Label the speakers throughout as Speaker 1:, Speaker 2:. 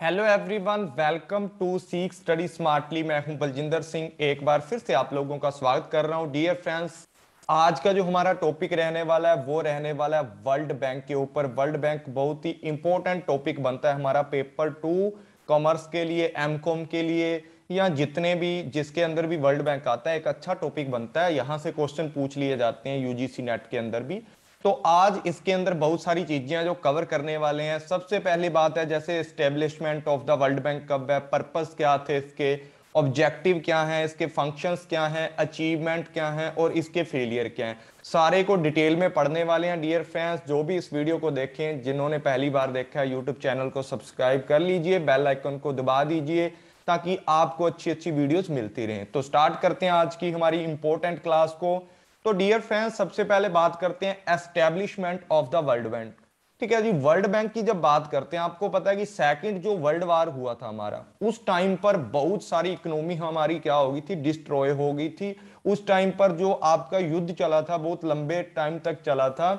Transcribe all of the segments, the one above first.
Speaker 1: Hello everyone welcome to Seekh study smartly मैं हूँ बलजिंदर सिंह। एक बार फिर से आप लोगों का स्वागत कर रहा हूँ। डियर फ्रेंड्स आज का जो हमारा टॉपिक रहने वाला है, वो रहने वाला है वर्ल्ड बैंक के ऊपर। वर्ल्ड बैंक बहुत ही इंपॉर्टेंट टॉपिक बनता है हमारा पेपर टू कॉमर्स के लिए एम के लिए, या जितने भी जिसके अंदर भी वर्ल्ड बैंक आता है, एक अच्छा टॉपिक बनता है। यहाँ से क्वेश्चन पूछ लिए जाते हैं यूजीसी नेट के अंदर भी। तो आज इसके अंदर बहुत सारी चीज़ें हैं जो कवर करने वाले हैं। सबसे पहली बात है, जैसे establishment of the World Bank कब है पर्पस क्या थे इसके ऑब्जेक्टिव क्या है, इसके फ़ंक्शंस क्या हैं अचीवमेंट क्या है और इसके फेलियर क्या है। सारे को डिटेल में पढ़ने वाले हैं डियर फ्रेंड्स जो भी इस वीडियो को देखें, जिन्होंने पहली बार देखा है यूट्यूब चैनल को सब्सक्राइब कर लीजिए बेल आइकन को दबा दीजिए, ताकि आपको अच्छी अच्छी वीडियोस मिलती रहें। तो स्टार्ट करते हैं आज की हमारी इंपॉर्टेंट क्लास को। तो डियर फ्रेंड्स सबसे पहले बात करते हैं establishment of the World Bank ठीक है जी वर्ल्ड बैंक की जब बात करते हैं, आपको पता है कि सेकंड जो वर्ल्ड वार हुआ था हमारा, उस टाइम पर बहुत सारी इकोनॉमी हमारी क्या हो गई थी? डिस्ट्रॉय हो गई थी। उस टाइम पर जो आपका युद्ध चला था, बहुत लंबे टाइम तक चला था।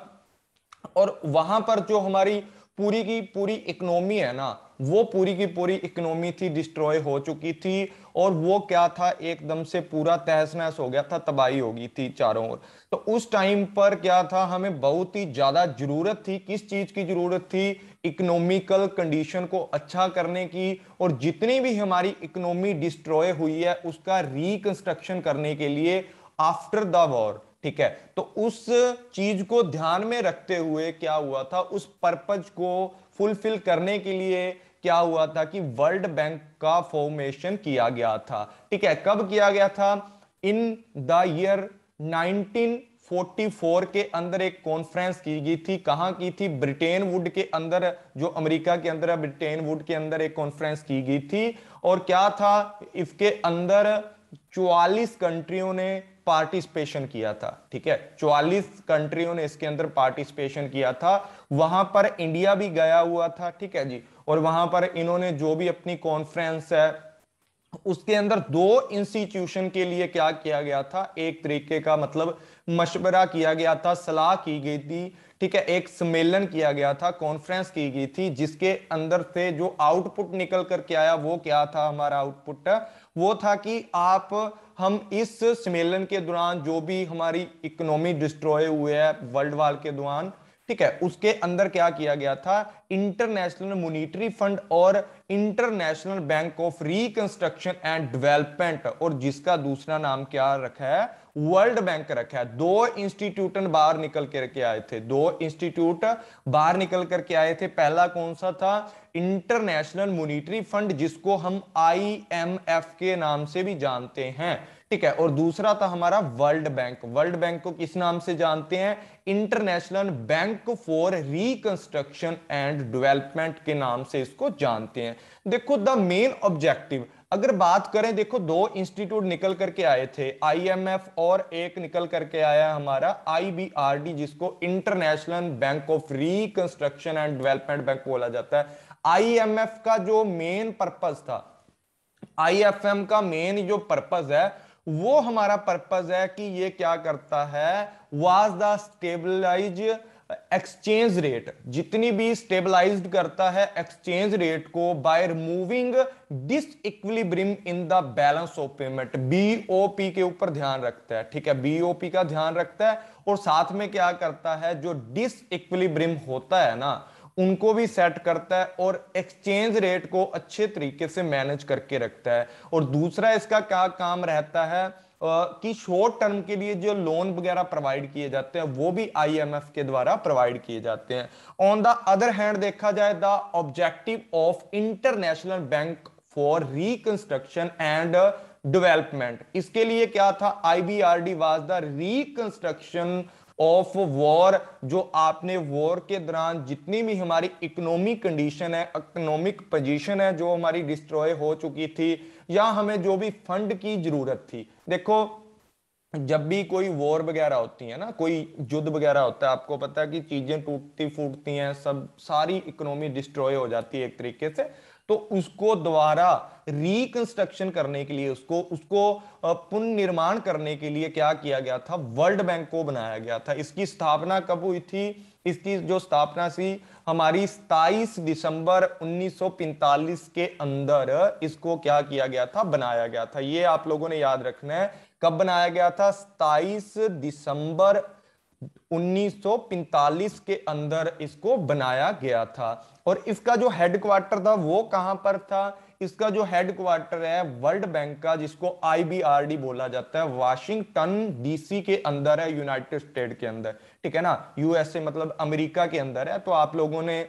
Speaker 1: और वहाँ पर जो हमारी पूरी की पूरी इकोनॉमी है ना, वो पूरी की पूरी इकोनॉमी थी डिस्ट्रॉय हो चुकी थी और वो क्या था, एकदम से पूरा तहस नहस हो गया था, तबाही हो गई थी चारों ओर। तो उस टाइम पर क्या था, हमें बहुत ही ज़्यादा ज़रूरत थी। किस चीज़ की ज़रूरत थी? इकोनॉमिकल कंडीशन को अच्छा करने की और जितनी भी हमारी इकोनॉमी डिस्ट्रॉय हुई है, उसका रिकंस्ट्रक्शन करने के लिए आफ्टर द वॉर ठीक है? तो उस चीज़ को ध्यान में रखते हुए क्या हुआ था? उस पर्पज को फुलफिल करने के लिए क्या हुआ था कि वर्ल्ड बैंक का फॉर्मेशन किया गया था। ठीक है? कब किया गया था? इन द ईयर 1944 के अंदर एक कॉन्फ्रेंस की गई थी। कहाँ की थी? ब्रिटेन वुड के अंदर, जो अमेरिका के अंदर है ब्रिटेन वुड के अंदर एक कॉन्फ्रेंस की गई थी। और क्या था? इसके अंदर 44 कंट्रियों ने पार्टिसिपेशन किया था, ठीक है? 44 कंट्रियों ने इसके अंदर पार्टिसिपेशन किया था। वहाँ पर इंडिया भी गया हुआ था, ठीक है जी? और वहाँ पर इन्होंने जो भी अपनी कॉन्फ्रेंस है, उसके अंदर दो इंस्टीट्यूशन के लिए क्या किया गया था? एक तरीके का मतलब मशवरा किया गया था, सलाह की गई थी, ठीक है? एक सम्मेलन किया गया था कॉन्फ्रेंस की गई थी, जिसके अंदर से जो आउटपुट निकल करके आया, वो क्या था? हमारा आउटपुट वो था कि आप हम इस सम्मेलन के दौरान जो भी हमारी इकोनॉमी डिस्ट्रॉय हुए है वर्ल्ड वार के दौरान, ठीक है, उसके अंदर क्या किया गया था? इंटरनेशनल मोनिटरी फंड और International Bank of Reconstruction and Development और जिसका दूसरा नाम क्या रखा है? वर्ल्ड बैंक रखा है। दो इंस्टीट्यूट बाहर निकल करके आए थे। दो इंस्टीट्यूट बाहर निकल करके आए थे। पहला कौन सा था? इंटरनेशनल मोनिटरी फंड, जिसको हम आईएमएफ के नाम से भी जानते हैं। ठीक है? और दूसरा था हमारा वर्ल्ड बैंक। वर्ल्ड बैंक को किस नाम से जानते हैं? International Bank for Reconstruction and Development के नाम से इसको जानते हैं। देखो, द मेन ऑब्जेक्टिव अगर बात करें, देखो, दो इंस्टीट्यूट निकल करके आए थे आईएमएफ और एक निकल करके आया हमारा आईबीआरडी जिसको international bank of reconstruction and development bank बोला जाता है। आईएमएफ का जो मेन पर्पज था आईएफएम का मेन जो पर्पज है, वो हमारा पर्पज है कि ये क्या करता है was the stabilise exchange rate जितनी भी स्टेबलाइज्ड करता है एक्सचेंज रेट को by removing dis in the balance of payment BOP के ऊपर ध्यान रखता है, ठीक है? बीओपी का ध्यान रखता है और साथ में क्या करता है, जो डिस इक्विलिब्रियम होता है ना, उनको भी सेट करता है और एक्सचेंज रेट को अच्छे तरीके से मैनेज करके रखता है। और दूसरा इसका क्या काम रहता है? कि शॉर्ट टर्म के लिए जो लोन वगैरह प्रोवाइड किए जाते हैं, वो भी आईएमएफ के द्वारा प्रोवाइड किए जाते हैं। ऑन द अदर हैंड देखा जाए the objective of International Bank for Reconstruction and Development इसके लिए क्या था? IBRD was the reconstruction of war जो आपने वॉर के दौरान जितनी भी हमारी इकोनॉमिक कंडीशन है इकोनॉमिक पोजीशन है, जो हमारी डिस्ट्रॉय हो चुकी थी, या हमें जो भी फंड की ज़रूरत थी। देखो, जब भी कोई वॉर वगैरह होती है ना, कोई युद्ध वगैरह होता है, आपको पता है कि चीज़ें टूटती फूटती हैं, सब, सारी इकोनॉमी डिस्ट्रॉय हो जाती है एक तरीके से। तो उसको दोबारा रिकंस्ट्रक्शन करने के लिए, उसको उसको पुनर्निर्माण करने के लिए क्या किया गया था? वर्ल्ड बैंक को बनाया गया था। इसकी स्थापना कब हुई थी? इसकी जो स्थापना थी हमारी 27 दिसंबर 1945 के अंदर, इसको क्या किया गया था? बनाया गया था। ये आप लोगों ने याद रखना है। कब बनाया गया था? 27 दिसंबर 1945 के अंदर इसको बनाया गया था। और इसका जो हेडक्वार्टर था, वो कहाँ पर था? इसका जो हेडक्वार्टर है वर्ल्ड बैंक का, जिसको आईबीआरडी बोला जाता है वाशिंगटन डीसी के अंदर है यूनाइटेड स्टेट के अंदर। ठीक है ना? यूएसए मतलब अमेरिका के अंदर है। तो आप लोगों ने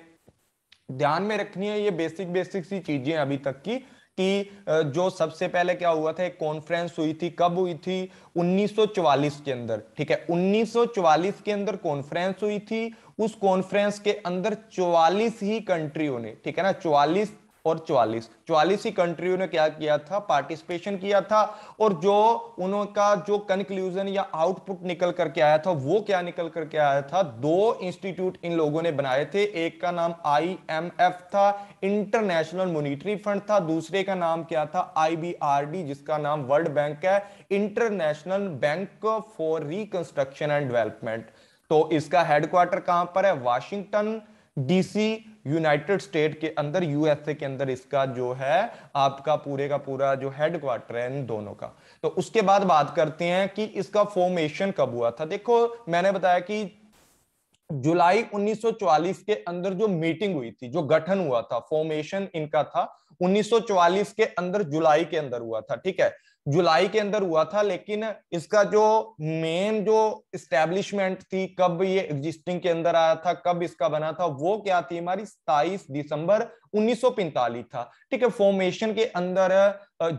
Speaker 1: ध्यान में रखनी है ये बेसिक बेसिक सी चीज़ें अभी तक की। कि जो सबसे पहले क्या हुआ था, एक कॉन्फ्रेंस हुई थी, कब हुई थी? 1944 के अंदर, ठीक है? 1944 के अंदर कॉन्फ्रेंस हुई थी, उस कॉन्फ्रेंस के अंदर 44 ही कंट्रियों ने ठीक है ना? 44 और 44 44 ही कंट्रियों ने क्या किया था? पार्टिसिपेशन किया था। और जो उनका जो कंक्लूजन या आउटपुट निकल करके आया था, वो क्या निकल करके आया था? दो इंस्टीट्यूट इन लोगों ने बनाए थे। एक का नाम आईएमएफ था, इंटरनेशनल मॉनिटरी फंड था। दूसरे का नाम क्या था? आईबीआरडी जिसका नाम वर्ल्ड बैंक है, International Bank for Reconstruction and Development. तो इसका हेडक्वार्टर कहाँ पर है? वाशिंगटन डीसी यूनाइटेड स्टेट के अंदर यूएसए के अंदर इसका जो है, आपका पूरे का पूरा जो हेडक्वार्टर है इन दोनों का। तो उसके बाद बात करते हैं कि इसका फॉर्मेशन कब हुआ था। देखो, मैंने बताया कि जुलाई 1944 के अंदर जो मीटिंग हुई थी, जो गठन हुआ था फॉर्मेशन इनका था 1944 के अंदर, जुलाई के अंदर हुआ था, ठीक है? जुलाई के अंदर हुआ था, लेकिन इसका जो मेन जो स्टैब्लिशमेंट थी, कब ये एग्जिस्टिंग के अंदर आया था, कब इसका बना था, वो क्या थी हमारी? 27 दिसंबर 1945 था। ठीक है फॉर्मेशन के अंदर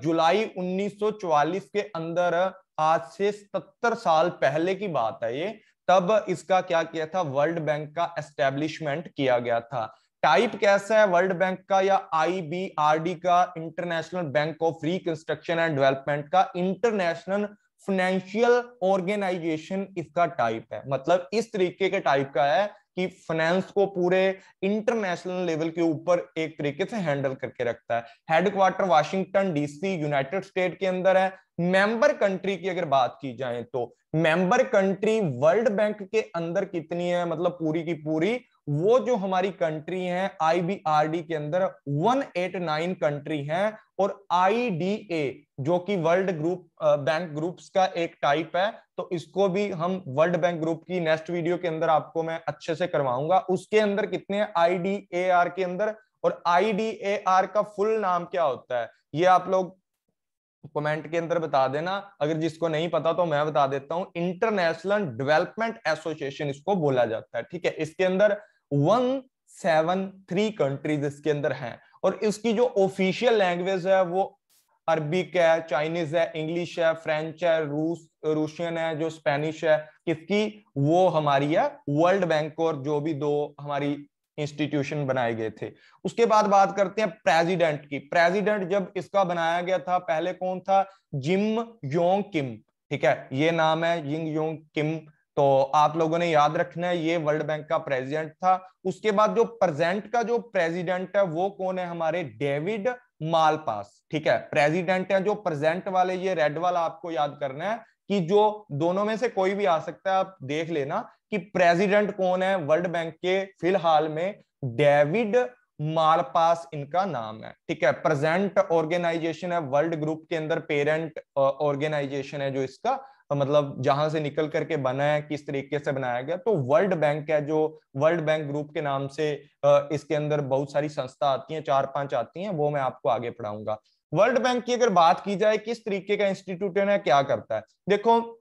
Speaker 1: जुलाई 1944 के अंदर, आज से 70 साल पहले की बात है ये, तब इसका क्या किया था? वर्ल्ड बैंक का एस्टेब्लिशमेंट किया गया था। टाइप कैसा है वर्ल्ड बैंक का या आईबीआरडी का International Bank of Reconstruction and Development का इंटरनेशनल फाइनेंशियल ऑर्गेनाइजेशन इसका टाइप है। मतलब इस तरीके के टाइप का है कि फाइनेंस को पूरे इंटरनेशनल लेवल के ऊपर एक तरीके से हैंडल करके रखता है। Headquarter Washington DC United State के अंदर है। मेंबर कंट्री की अगर बात की जाए तो मेंबर कंट्री वर्ल्ड बैंक के अंदर कितनी है? मतलब पूरी की पूरी वो जो हमारी कंट्री है आईबीआरडी के अंदर 189 कंट्री है और आईडीए जो कि वर्ल्ड ग्रुप बैंक ग्रुप्स का एक टाइप है तो इसको भी हम वर्ल्ड बैंक ग्रुप की नेक्स्ट वीडियो के अंदर आपको मैं अच्छे से करवाऊँगा। उसके अंदर कितने आईडीएआर के अंदर और आईडीएआर का फुल नाम क्या होता है? ये आप लोग कमेंट के अंदर बता देना। अगर जिसको नहीं पता तो मैं बता देता हूँ। इंटरनेशनल डेवलपमेंट एसोसिएशन इसको बोला जाता है, ठीक है? इसके अंदर वन सेवन थ्री कंट्रीज़ इसके अंदर हैं। और इसकी जो ऑफिशियल लैंग्वेज है वो अरबिक है चाइनीज़ है इंग्लिश है फ्रेंच है रूस रूशियन है, जो स्पेनिश है, किसकी? वो हमारी है वर्ल्ड बैंक और जो भी दो हमारी इंस्टीट्यूशन बनाए गए थे। उसके बाद बात करते हैं प्रेसिडेंट की। प्रेसिडेंट जब इसका बनाया गया था, पहले कौन था? Jim Yong Kim. ठीक है? ये नाम है जिंग योंग किम। तो आप लोगों ने याद रखना है, ये वर्ल्ड बैंक का प्रेसिडेंट था। उसके बाद जो प्रेजेंट का जो प्रेसिडेंट है, वो कौन है हमारे? David Malpass. ठीक है? प्रेसिडेंट है जो प्रेजेंट वाले, ये रेड वाला आपको याद करना है। कि जो दोनों में से कोई भी आ सकता है, आप देख लेना कि प्रेसिडेंट कौन है वर्ल्ड बैंक के फ़िलहाल में। डेविड मालपास इनका नाम है, ठीक है? प्रेजेंट ऑर्गेनाइजेशन है, वर्ल्ड ग्रुप के अंदर पेरेंट ऑर्गेनाइजेशन है जो इसका मतलब जहाँ से निकल करके बना है, किस तरीके से बनाया गया। तो वर्ल्ड बैंक है जो, वर्ल्ड बैंक ग्रुप के नाम से इसके अंदर बहुत सारी संस्था आती हैं, चार पाँच आती हैं, वो मैं आपको आगे पढ़ाऊँगा। वर्ल्ड बैंक की अगर बात की जाए, किस तरीके का इंस्टीट्यूट है क्या करता है? देखो,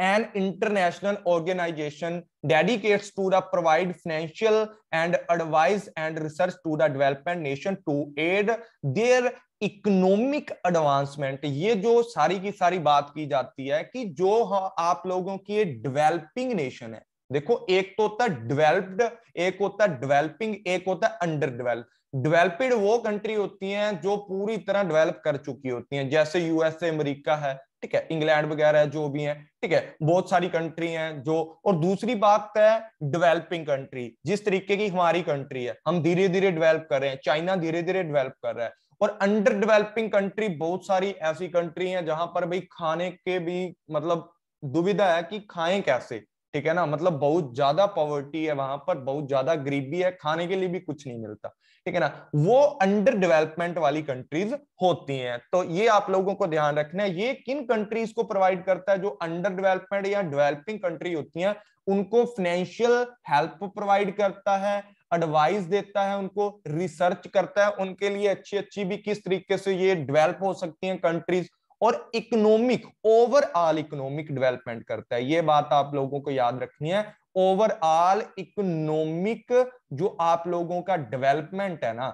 Speaker 1: an international organization dedicates to the provide financial and advice and research to the development nation to aid their economic advancement ये जो सारी की सारी बात की जाती है कि जो आप लोगों की डेवलपिंग नेशन है। देखो, एक तो होता है डेवलप्ड एक होता है डेवलपिंग एक होता है अंडर डेवलप डेवलप्ड वो कंट्री होती हैं जो पूरी तरह डेवलप कर चुकी होती हैं। जैसे यूएसए अमेरिका है, ठीक है? इंग्लैंड वगैरह जो भी है, ठीक है? बहुत सारी कंट्री हैं जो, और दूसरी बात है डेवलपिंग कंट्री जिस तरीके की हमारी कंट्री है। हम धीरे धीरे डेवलप कर रहे हैं चाइना धीरे धीरे डेवलप कर रहा है, और अंडर डेवलपिंग कंट्री बहुत सारी ऐसी कंट्री हैं जहाँ पर भाई खाने के भी मतलब दुविधा है कि खाएँ कैसे? ठीक है ना? मतलब बहुत ज़्यादा पॉवर्टी है वहाँ पर, बहुत ज़्यादा गरीबी है, खाने के लिए भी कुछ नहीं मिलता, ठीक है ना? वो अंडर डेवलपमेंट वाली कंट्रीज़ होती हैं। तो ये आप लोगों को ध्यान रखना है, ये किन कंट्रीज़ को प्रोवाइड करता है जो अंडर डेवलपमेंट या डेवलपिंग कंट्री होती हैं? उनको फाइनेंशियल हेल्प प्रोवाइड करता है एडवाइस देता है, उनको रिसर्च करता है, उनके लिए अच्छी अच्छी भी किस तरीके से ये डेवलप हो सकती हैं कंट्रीज़ और इकोनॉमिक ओवरऑल इकोनॉमिक डेवलपमेंट करता है। ये बात आप लोगों को याद रखनी है। ओवरऑल इकोनॉमिक जो आप लोगों का डेवलपमेंट है ना,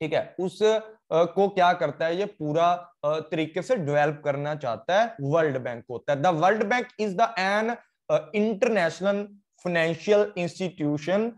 Speaker 1: ठीक है, उस को क्या करता है, ये पूरा तरीके से डेवलप करना चाहता है। वर्ल्ड बैंक होता है। The World Bank is the an international financial institution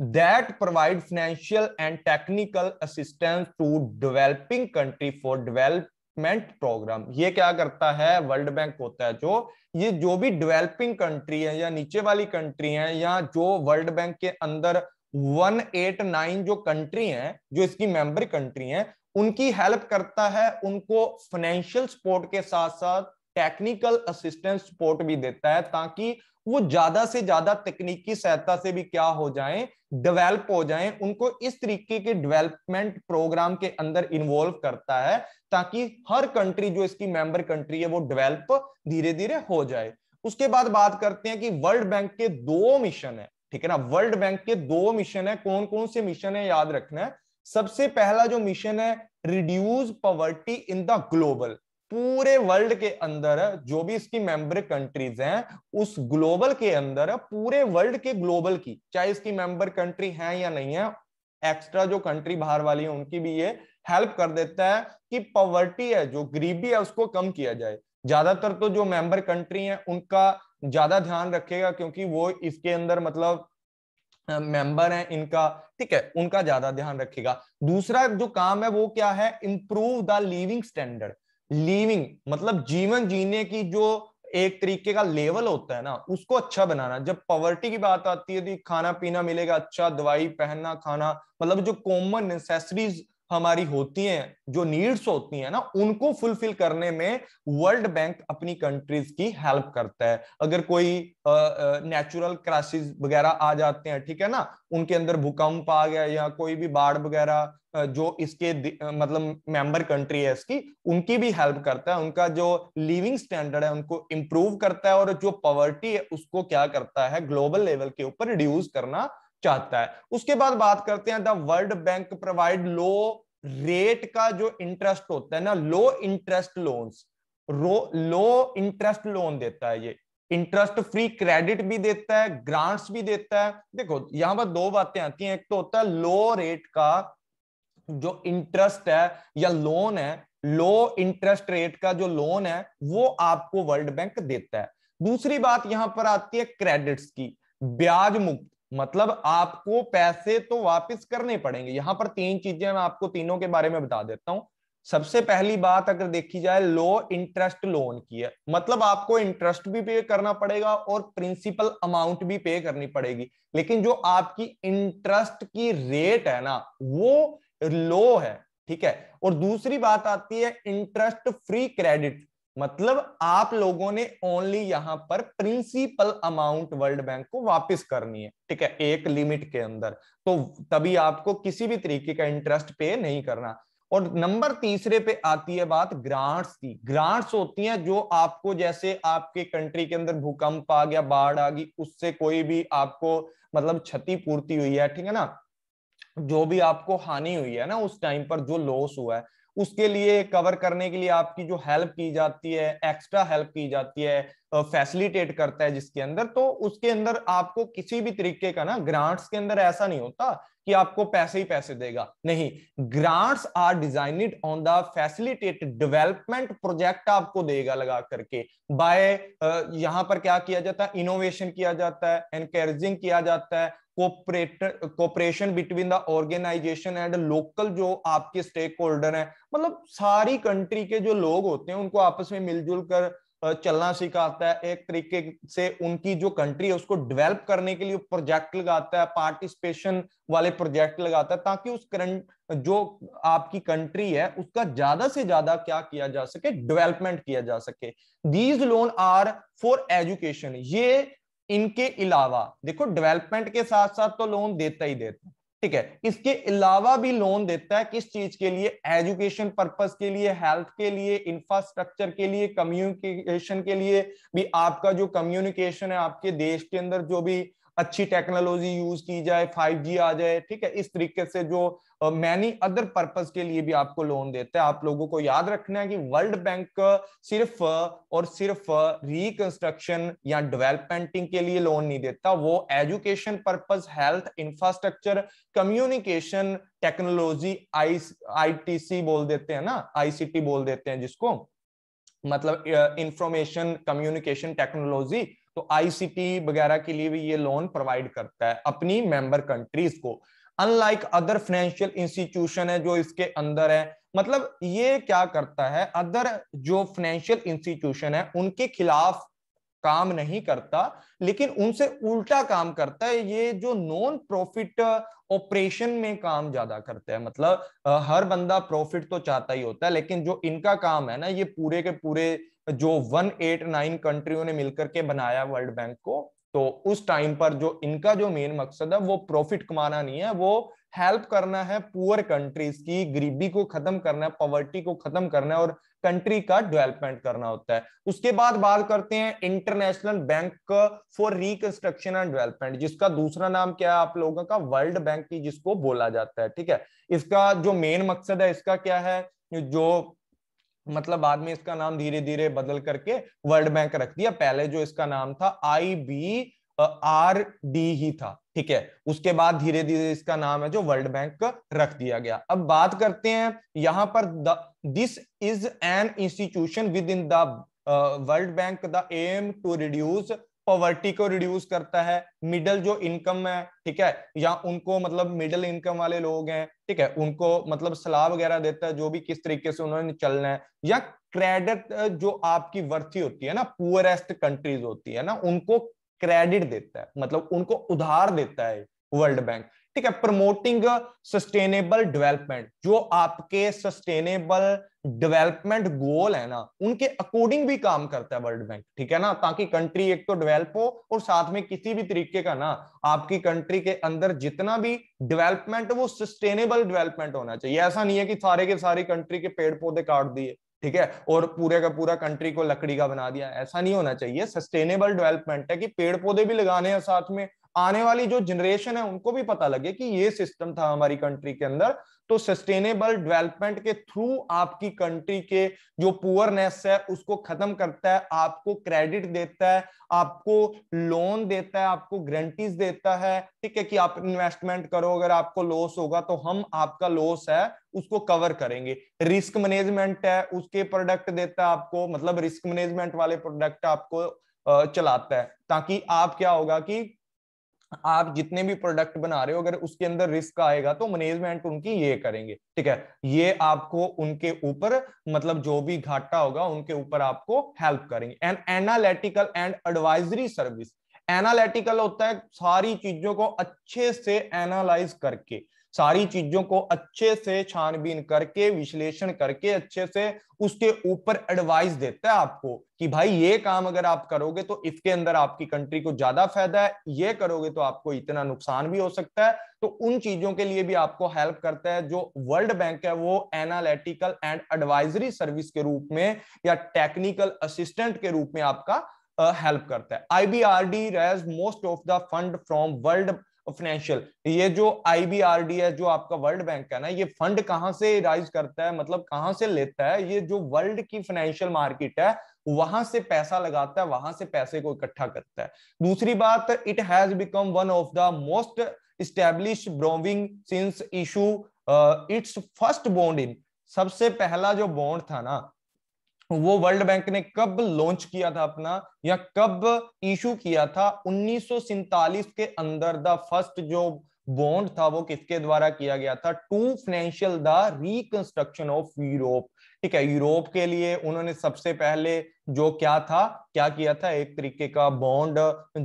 Speaker 1: that provide financial and technical assistance to developing country for develop development programme ये क्या करता है? वर्ल्ड बैंक होता है जो, ये जो भी डेवलपिंग कंट्री है या नीचे वाली कंट्री है या जो वर्ल्ड बैंक के अंदर 189 जो कंट्री हैं, जो इसकी मेंबर कंट्री हैं, उनकी हेल्प करता है, उनको फाइनेंशियल सपोर्ट के साथ साथ टेक्निकल असिस्टेंस सपोर्ट भी देता है ताकि वो ज़्यादा से ज़्यादा तकनीकी सहायता से भी क्या हो जाएँ डेवलप हो जाएँ, उनको इस तरीके के डेवलपमेंट प्रोग्राम के अंदर इन्वॉल्व करता है, ताकि हर कंट्री जो इसकी मेंबर कंट्री है, वो डेवलप धीरे धीरे हो जाए। उसके बाद बात करते हैं कि वर्ल्ड बैंक के दो मिशन है, ठीक है ना? वर्ल्ड बैंक के दो मिशन है कौन कौन से मिशन है याद रखना है। सबसे पहला जो मिशन है reduce poverty in the global पूरे वर्ल्ड के अंदर जो भी इसकी मेंबर कंट्रीज़ हैं, उस ग्लोबल के अंदर, पूरे वर्ल्ड के ग्लोबल की, चाहे इसकी मेंबर कंट्री है या नहीं है एक्स्ट्रा जो कंट्री बाहर वाली है, उनकी भी ये हेल्प कर देता है कि पॉवर्टी है, जो गरीबी है, उसको कम किया जाए। ज़्यादातर तो जो मेंबर कंट्री है, उनका ज़्यादा ध्यान रखेगा क्योंकि वो इसके अंदर मतलब मेंबर है, इनका, ठीक है, उनका ज़्यादा ध्यान रखेगा। दूसरा जो काम है, वो क्या है? Improve the living standard living मतलब जीवन जीने की जो एक तरीके का लेवल होता है ना, उसको अच्छा बनाना। जब पॉवर्टी की बात आती है तो खाना पीना मिलेगा अच्छा दवाई पहनना, खाना मतलब जो कॉमन नेसेसरीज हमारी होती हैं, जो नीड्स होती हैं ना, उनको फुलफिल करने में वर्ल्ड बैंक अपनी कंट्रीज़ की हेल्प करता है। अगर कोई नेचुरल क्राइसिस वगैरह आ जाते हैं, ठीक है ना, उनके अंदर भूकंप आ गया या कोई भी बाढ़ वगैरह जो इसके मतलब मेंबर कंट्री है इसकी, उनकी भी हेल्प करता है, उनका जो लिविंग स्टैंडर्ड है उनको इंप्रूव करता है और जो पॉवर्टी है उसको क्या करता है ग्लोबल लेवल के ऊपर रिड्यूस करना चाहता है। उसके बाद बात करते हैं the world bank provide low rate का जो इंटरेस्ट होता है ना, low interest loans. Low interest loan देता है ये। इंटरेस्ट फ्री क्रेडिट भी देता है, ग्रांट्स भी देता है। देखो, यहाँ पर दो बातें आती हैं। एक तो होता है लो रेट का जो इंटरेस्ट है या लोन है, लो इंटरेस्ट रेट का जो लोन है, वो आपको वर्ल्ड बैंक देता है। दूसरी बात यहाँ पर आती है क्रेडिट्स की। ब्याज मुक्त। मतलब आपको पैसे तो वापस करने पड़ेंगे। यहाँ पर तीन चीज़ें मैं आपको तीनों के बारे में बता देता हूँ। सबसे पहली बात अगर देखी जाए, लो इंटरेस्ट लोन की है। मतलब आपको इंटरेस्ट भी पे करना पड़ेगा और प्रिंसिपल अमाउंट भी पे करनी पड़ेगी। लेकिन जो आपकी इंटरेस्ट की रेट है ना, वो लो है, ठीक है? और दूसरी बात आती है, इंटरेस्ट फ्री क्रेडिट। मतलब आप लोगों ने ओनली यहाँ पर प्रिंसिपल अमाउंट वर्ल्ड बैंक को वापस करनी है, ठीक है, एक लिमिट के अंदर। तो तभी आपको किसी भी तरीके का इंटरेस्ट पे नहीं करना। और नंबर तीसरे पे आती है बात ग्रांट्स की। ग्रांट्स होती हैं जो आपको जैसे आपके कंट्री के अंदर भूकंप आ गया, बाढ़ आ गई, उससे कोई भी आपको मतलब क्षति पूर्ति हुई है, ठीक है ना? जो भी आपको हानि हुई है ना, उस टाइम पर जो लॉस हुआ है उसके लिए कवर करने के लिए आपकी जो हेल्प की जाती है एक्स्ट्रा हेल्प की जाती है फैसिलिटेट करता है जिसके अंदर तो उसके अंदर आपको किसी भी तरीके का ना ग्रांट्स के अंदर ऐसा नहीं होता कि आपको पैसे ही पैसे देगा। नहीं grants are designed on the facilitated development project आपको देगा लगा करके। बाय यहाँ पर क्या किया जाता है? इनोवेशन किया जाता है एनकरेजिंग किया जाता है। Cooperation between the organization and local जो आपके स्टेक होल्डर हैं। मतलब सारी कंट्री के जो लोग होते हैं, उनको आपस में मिलजुल कर चलना सिखाता है, एक तरीके से उनकी जो कंट्री है, उसको डेवलप करने के लिए प्रोजेक्ट लगाता है पार्टिसिपेशन वाले प्रोजेक्ट लगाता है, ताकि उस करंट जो आपकी कंट्री है, उसका ज़्यादा से ज़्यादा क्या किया जा सके डेवलपमेंट किया जा सके। These loan are for education ये इनके अलावा, देखो डेवलपमेंट के साथ साथ तो लोन देता ही देता ठीक है, इसके अलावा भी लोन देता है किस चीज़ के लिए? एजुकेशन पर्पस के लिए हेल्थ के लिए इंफ्रास्ट्रक्चर के लिए कम्युनिकेशन के लिए भी आपका जो कम्युनिकेशन है, आपके देश के अंदर जो भी अच्छी टेक्नोलॉजी यूज़ की जाए 5G आ जाए, ठीक है, इस तरीके से जो मैनी अदर पर्पज के लिए भी आपको लोन देता है। आप लोगों को याद रखना है कि वर्ल्ड बैंक सिर्फ़, और सिर्फ़ रिकंस्ट्रक्शन या डेवलपमेंटिंग के लिए लोन नहीं देता। वो education purpose health infrastructure communication technology I ITC बोल देते हैं ना आईसीटी बोल देते हैं जिसको। मतलब इंफॉर्मेशन कम्युनिकेशन टेक्नोलॉजी तो आईसीटी वगैरह के लिए भी ये लोन प्रोवाइड करता है अपनी मेंबर कंट्रीज़ को। अनलाइक अदर फाइनेंशियल इंस्टीट्यूशन है जो इसके अंदर है मतलब ये क्या करता है? अदर जो फाइनेंशियल इंस्टीट्यूशन है, उनके खिलाफ काम नहीं करता, लेकिन उनसे उल्टा काम करता है। ये जो नॉन प्रॉफिट ऑपरेशन में काम ज़्यादा करते हैं मतलब हर बंदा प्रॉफिट तो चाहता ही होता है, लेकिन जो इनका काम है ना, ये पूरे के पूरे जो 189 कंट्रियों ने मिलकर के बनाया वर्ल्ड बैंक को तो उस टाइम पर जो इनका जो मेन मकसद है, वो प्रॉफिट कमाना नहीं है, वो हेल्प करना है पुअर कंट्रीज़ की, गरीबी को खत्म करना है पॉवर्टी को खत्म करना है और कंट्री का डेवलपमेंट करना होता है। उसके बाद बात करते हैं international bank for reconstruction and development जिसका दूसरा नाम क्या है आप लोगों का? वर्ल्ड बैंक की जिसको बोला जाता है, ठीक है? इसका जो मेन मकसद है, इसका क्या है? जो मतलब बाद में इसका नाम धीरे धीरे बदल करके वर्ल्ड बैंक रख दिया। पहले जो इसका नाम था, आई बी आर डी ही था, ठीक है? उसके बाद धीरे धीरे इसका नाम है जो वर्ल्ड बैंक रख दिया गया। अब बात करते हैं, यहाँ पर this is an institution with in the world bank, the aim to reduce poverty को रिड्यूस करता है मिडल जो इनकम है, ठीक है, या उनको मतलब मिडिल इनकम वाले लोग हैं, ठीक है, उनको मतलब सलाह वगैरह देता है, जो भी किस तरीके से उन्होंने चलना है, या क्रेडिट जो आपकी वर्थी होती है ना पुअरेस्ट कंट्रीज़ होती है ना, उनको क्रेडिट देता है मतलब उनको उधार देता है वर्ल्ड बैंक ठीक है प्रमोटिंग सस्टेनेबल डेवलपमेंट जो आपके सस्टेनेबल डेवलपमेंट गोल है ना, उनके अकॉर्डिंग भी काम करता है वर्ल्ड बैंक ठीक है ना? ताकि कंट्री एक तो डेवलप हो और साथ में किसी भी तरीके का ना, आपकी कंट्री के अंदर जितना भी डेवलपमेंट वो सस्टेनेबल डेवलपमेंट होना चाहिए। ऐसा नहीं है कि सारे के सारी कंट्री के पेड़ पौधे काट दिए, ठीक है? और पूरे का पूरा कंट्री को लकड़ी का बना दिया, ऐसा नहीं होना चाहिए। सस्टेनेबल डेवलपमेंट है कि पेड़ पौधे भी लगाने हैं साथ में, आने वाली जो जनरेशन है उनको भी पता लगे कि ये सिस्टम था हमारी कंट्री के अंदर तो सस्टेनेबल डेवलपमेंट के थ्रू आपकी कंट्री के जो पुअरनेस है, उसको खत्म करता है, आपको क्रेडिट देता है, आपको लोन देता है, आपको गारंटीज देता है, ठीक है कि आप इन्वेस्टमेंट करो, अगर आपको लॉस होगा तो हम आपका लॉस है, उसको कवर करेंगे। रिस्क मैनेजमेंट है, उसके प्रोडक्ट देता है आपको मतलब रिस्क मैनेजमेंट वाले प्रोडक्ट आपको चलाता है, ताकि आप क्या होगा कि आप जितने भी प्रोडक्ट बना रहे हो, अगर उसके अंदर रिस्क आएगा तो मैनेजमेंट उनकी ये करेंगे, ठीक है? ये आपको उनके ऊपर मतलब जो भी घाटा होगा, उनके ऊपर आपको हेल्प करेंगे। And analytical and advisory service analytical होता है सारी चीज़ों को अच्छे से एनालाइज करके। सारी चीज़ों को अच्छे से छानबीन करके विश्लेषण करके अच्छे से उसके ऊपर एडवाइस देता है आपको कि भाई ये काम अगर आप करोगे तो इसके अंदर आपकी कंट्री को ज़्यादा फ़ायदा है ये करोगे तो आपको इतना नुकसान भी हो सकता है। तो उन चीज़ों के लिए भी आपको हेल्प करता है जो वर्ल्ड बैंक है वो एनालिटिकल एंड एडवाइजरी सर्विस के रूप में या टेक्निकल असिस्टेंट के रूप में आपका हेल्प uh, करता है। IBRD raise most of the fund from world financial ये जो आईबीआरडी है, जो आपका वर्ल्ड बैंक है ना, ये फंड कहाँ से राइज करता है? मतलब कहाँ से लेता है? ये जो वर्ल्ड की फाइनेंशियल मार्केट है, वहाँ से पैसा लगाता है, वहाँ से पैसे को इकट्ठा करता है। दूसरी बात it has become one of the most establish borrowing since issue its first bond in सबसे पहला जो बॉन्ड था ना वो वर्ल्ड बैंक ने कब लॉन्च किया था अपना, या कब इशू किया था? उन्नीस सौ सैंतालीस के अंदर द फ़र्स्ट जो बॉन्ड था वो किसके द्वारा किया गया था? To financial the reconstruction of Europe ठीक है यूरोप के लिए उन्होंने सबसे पहले जो क्या था, क्या किया था? एक तरीके का बॉन्ड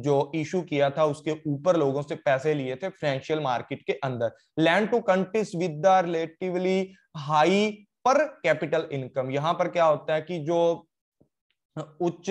Speaker 1: जो इशू किया था, उसके ऊपर लोगों से पैसे लिए थे फाइनेंशियल मार्केट के अंदर। Land to countries with the relatively high per capital income, यहाँ पर क्या होता है कि जो उच्च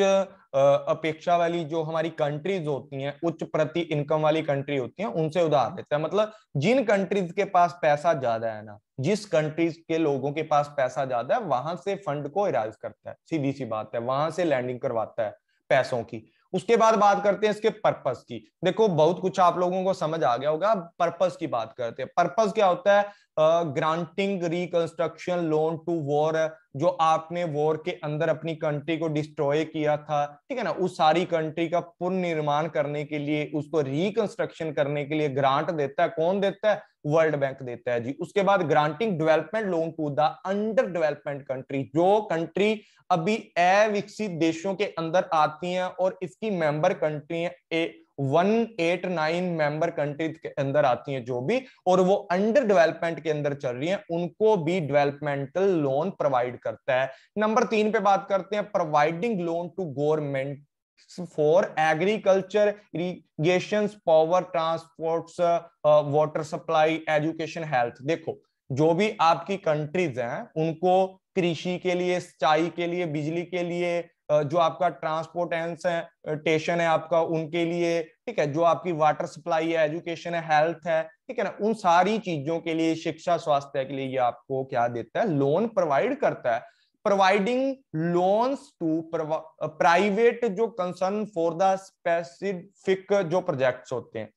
Speaker 1: अपेक्षा वाली जो हमारी कंट्रीज़ होती हैं, उच्च प्रति इनकम वाली कंट्री होती हैं, उनसे उधार लेता है। मतलब जिन कंट्रीज़ के पास पैसा ज़्यादा है ना, जिस कंट्रीज़ के लोगों के पास पैसा ज़्यादा है, वहाँ से फंड को इराज करता है। सीधी सी बात है, वहाँ से लैंडिंग करवाता है पैसों की। उसके बाद बात करते हैं इसके पर्पस की। देखो, बहुत कुछ आप लोगों को समझ आ गया होगा, पर्पस की बात करते हैं। पर्पस क्या होता है? Granting reconstruction loan to war जो आपने वॉर के अंदर अपनी कंट्री को डिस्ट्रॉय किया था ठीक है ना? उस सारी कंट्री का पुनर्निर्माण करने के लिए उसको रिकंस्ट्रक्शन करने के लिए ग्रांट देता है। कौन देता है? वर्ल्ड बैंक देता है जी। उसके बाद granting development loan to the under development country जो कंट्री अभी अविकसित देशों के अंदर आती है और इसकी मेंबर कंट्री है, ए, 189 मेंबर कंट्रीज़ के अंदर आती हैं जो भी, और वो अंडर डेवलपमेंट के अंदर चल रही हैं, उनको भी डेवलपमेंटल लोन प्रोवाइड करता है। नंबर तीन पे बात करते हैं providing loan to government for agriculture irrigation power transport water supply education health देखो, जो भी आपकी कंट्रीज़ हैं, उनको कृषि के लिए, सिंचाई के लिए, बिजली के लिए जो आपका ट्रांसपोर्टेंस है टेशन है आपका, उनके लिए, ठीक है, जो आपकी वाटर सप्लाई है एजुकेशन है हेल्थ है, ठीक है ना, उन सारी चीज़ों के लिए, शिक्षा, स्वास्थ्य के लिए ये आपको क्या देता है? लोन प्रोवाइड करता है। प्रोवाइडिंग लोन्स टू प्राइवेट जो कंसर्न फॉर द स्पेसिफिक जो प्रोजेक्ट्स होते हैं।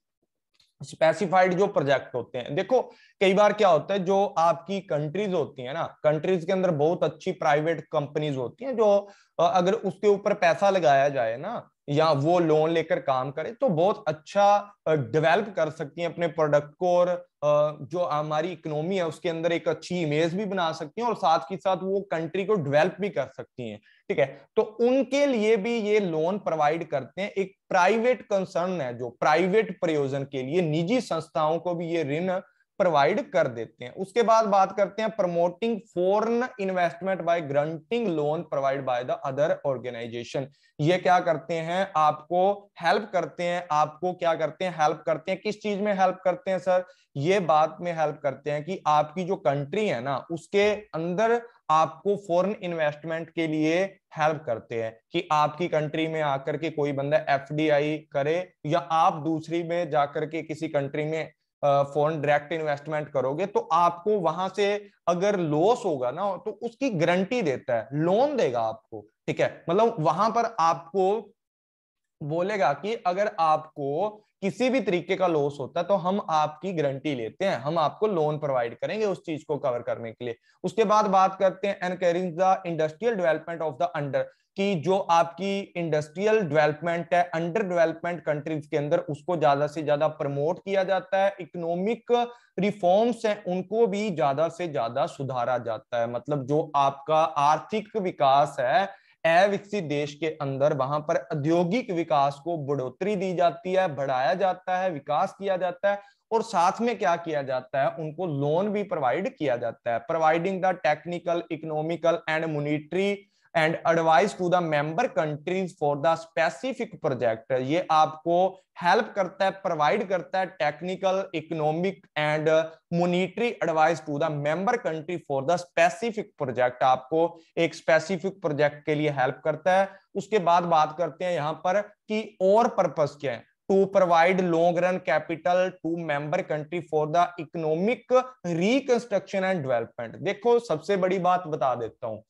Speaker 1: स्पेसिफाइड जो प्रोजेक्ट होते हैं। देखो, कई बार क्या होता है, जो आपकी कंट्रीज़ होती है ना कंट्रीज़ के अंदर बहुत अच्छी प्राइवेट कंपनीज़ होती हैं जो अगर उसके ऊपर पैसा लगाया जाए ना या वो लोन लेकर काम करे तो बहुत अच्छा डेवलप कर सकती हैं अपने प्रोडक्ट को और जो हमारी इकोनॉमी है उसके अंदर एक अच्छी इमेज भी बना सकती हैं और साथ ही साथ वो कंट्री को डेवलप भी कर सकती हैं, ठीक है? तो उनके लिए भी ये लोन प्रोवाइड करते हैं। एक प्राइवेट कंसर्न है जो प्राइवेट प्रयोजन के लिए, निजी संस्थाओं को भी ये ऋण प्रोवाइड कर देते हैं। उसके बाद बात करते हैं promoting foreign investment by granting loan provide by the other organization ये क्या करते हैं? आपको हेल्प करते हैं। आपको क्या करते हैं? हेल्प करते हैं। किस चीज़ में हेल्प करते हैं सर ये बात में हेल्प करते हैं कि आपकी जो कंट्री है ना, उसके अंदर आपको फॉरेन इन्वेस्टमेंट के लिए हेल्प करते हैं कि आपकी कंट्री में आकर के कोई बंदा एफडीआई करे या आप दूसरी में जाकर के किसी कंट्री में फॉरेन डायरेक्ट इन्वेस्टमेंट करोगे तो आपको वहाँ से अगर लॉस होगा ना तो उसकी गारंटी देता है लोन देगा आपको, ठीक है? मतलब वहाँ पर आपको बोलेगा कि अगर आपको किसी भी तरीके का लॉस होता है तो हम आपकी गारंटी लेते हैं। हम आपको लोन प्रोवाइड करेंगे उस चीज़ को कवर करने के लिए। उसके बाद बात करते हैं encourage the industrial development of the under कि जो आपकी इंडस्ट्रियल डेवलपमेंट है अंडर डेवलपमेंट कंट्रीज़ के अंदर उसको ज़्यादा से ज़्यादा प्रमोट किया जाता है इकोनॉमिक रिफॉर्म्स हैं, उनको भी ज़्यादा से ज़्यादा सुधारा जाता है। मतलब जो आपका आर्थिक विकास है अविकसित देश के अंदर वहाँ पर औद्योगिक विकास को बढ़ोतरी दी जाती है, बढ़ाया जाता है, विकास किया जाता है और साथ में क्या किया जाता है? उनको लोन भी प्रोवाइड किया जाता है। Providing the technical economical and monetary and advice to the member countries for the specific project ये आपको हेल्प करता है प्रोवाइड करता है technical economic and monetary advice to the member country for the specific project आपको एक specific project के लिए हेल्प करता है। उसके बाद बात करते हैं यहाँ पर कि और पर्पस क्या है। To provide long run capital to member country for the economic reconstruction and development देखो, सबसे बड़ी बात बता देता हूँ।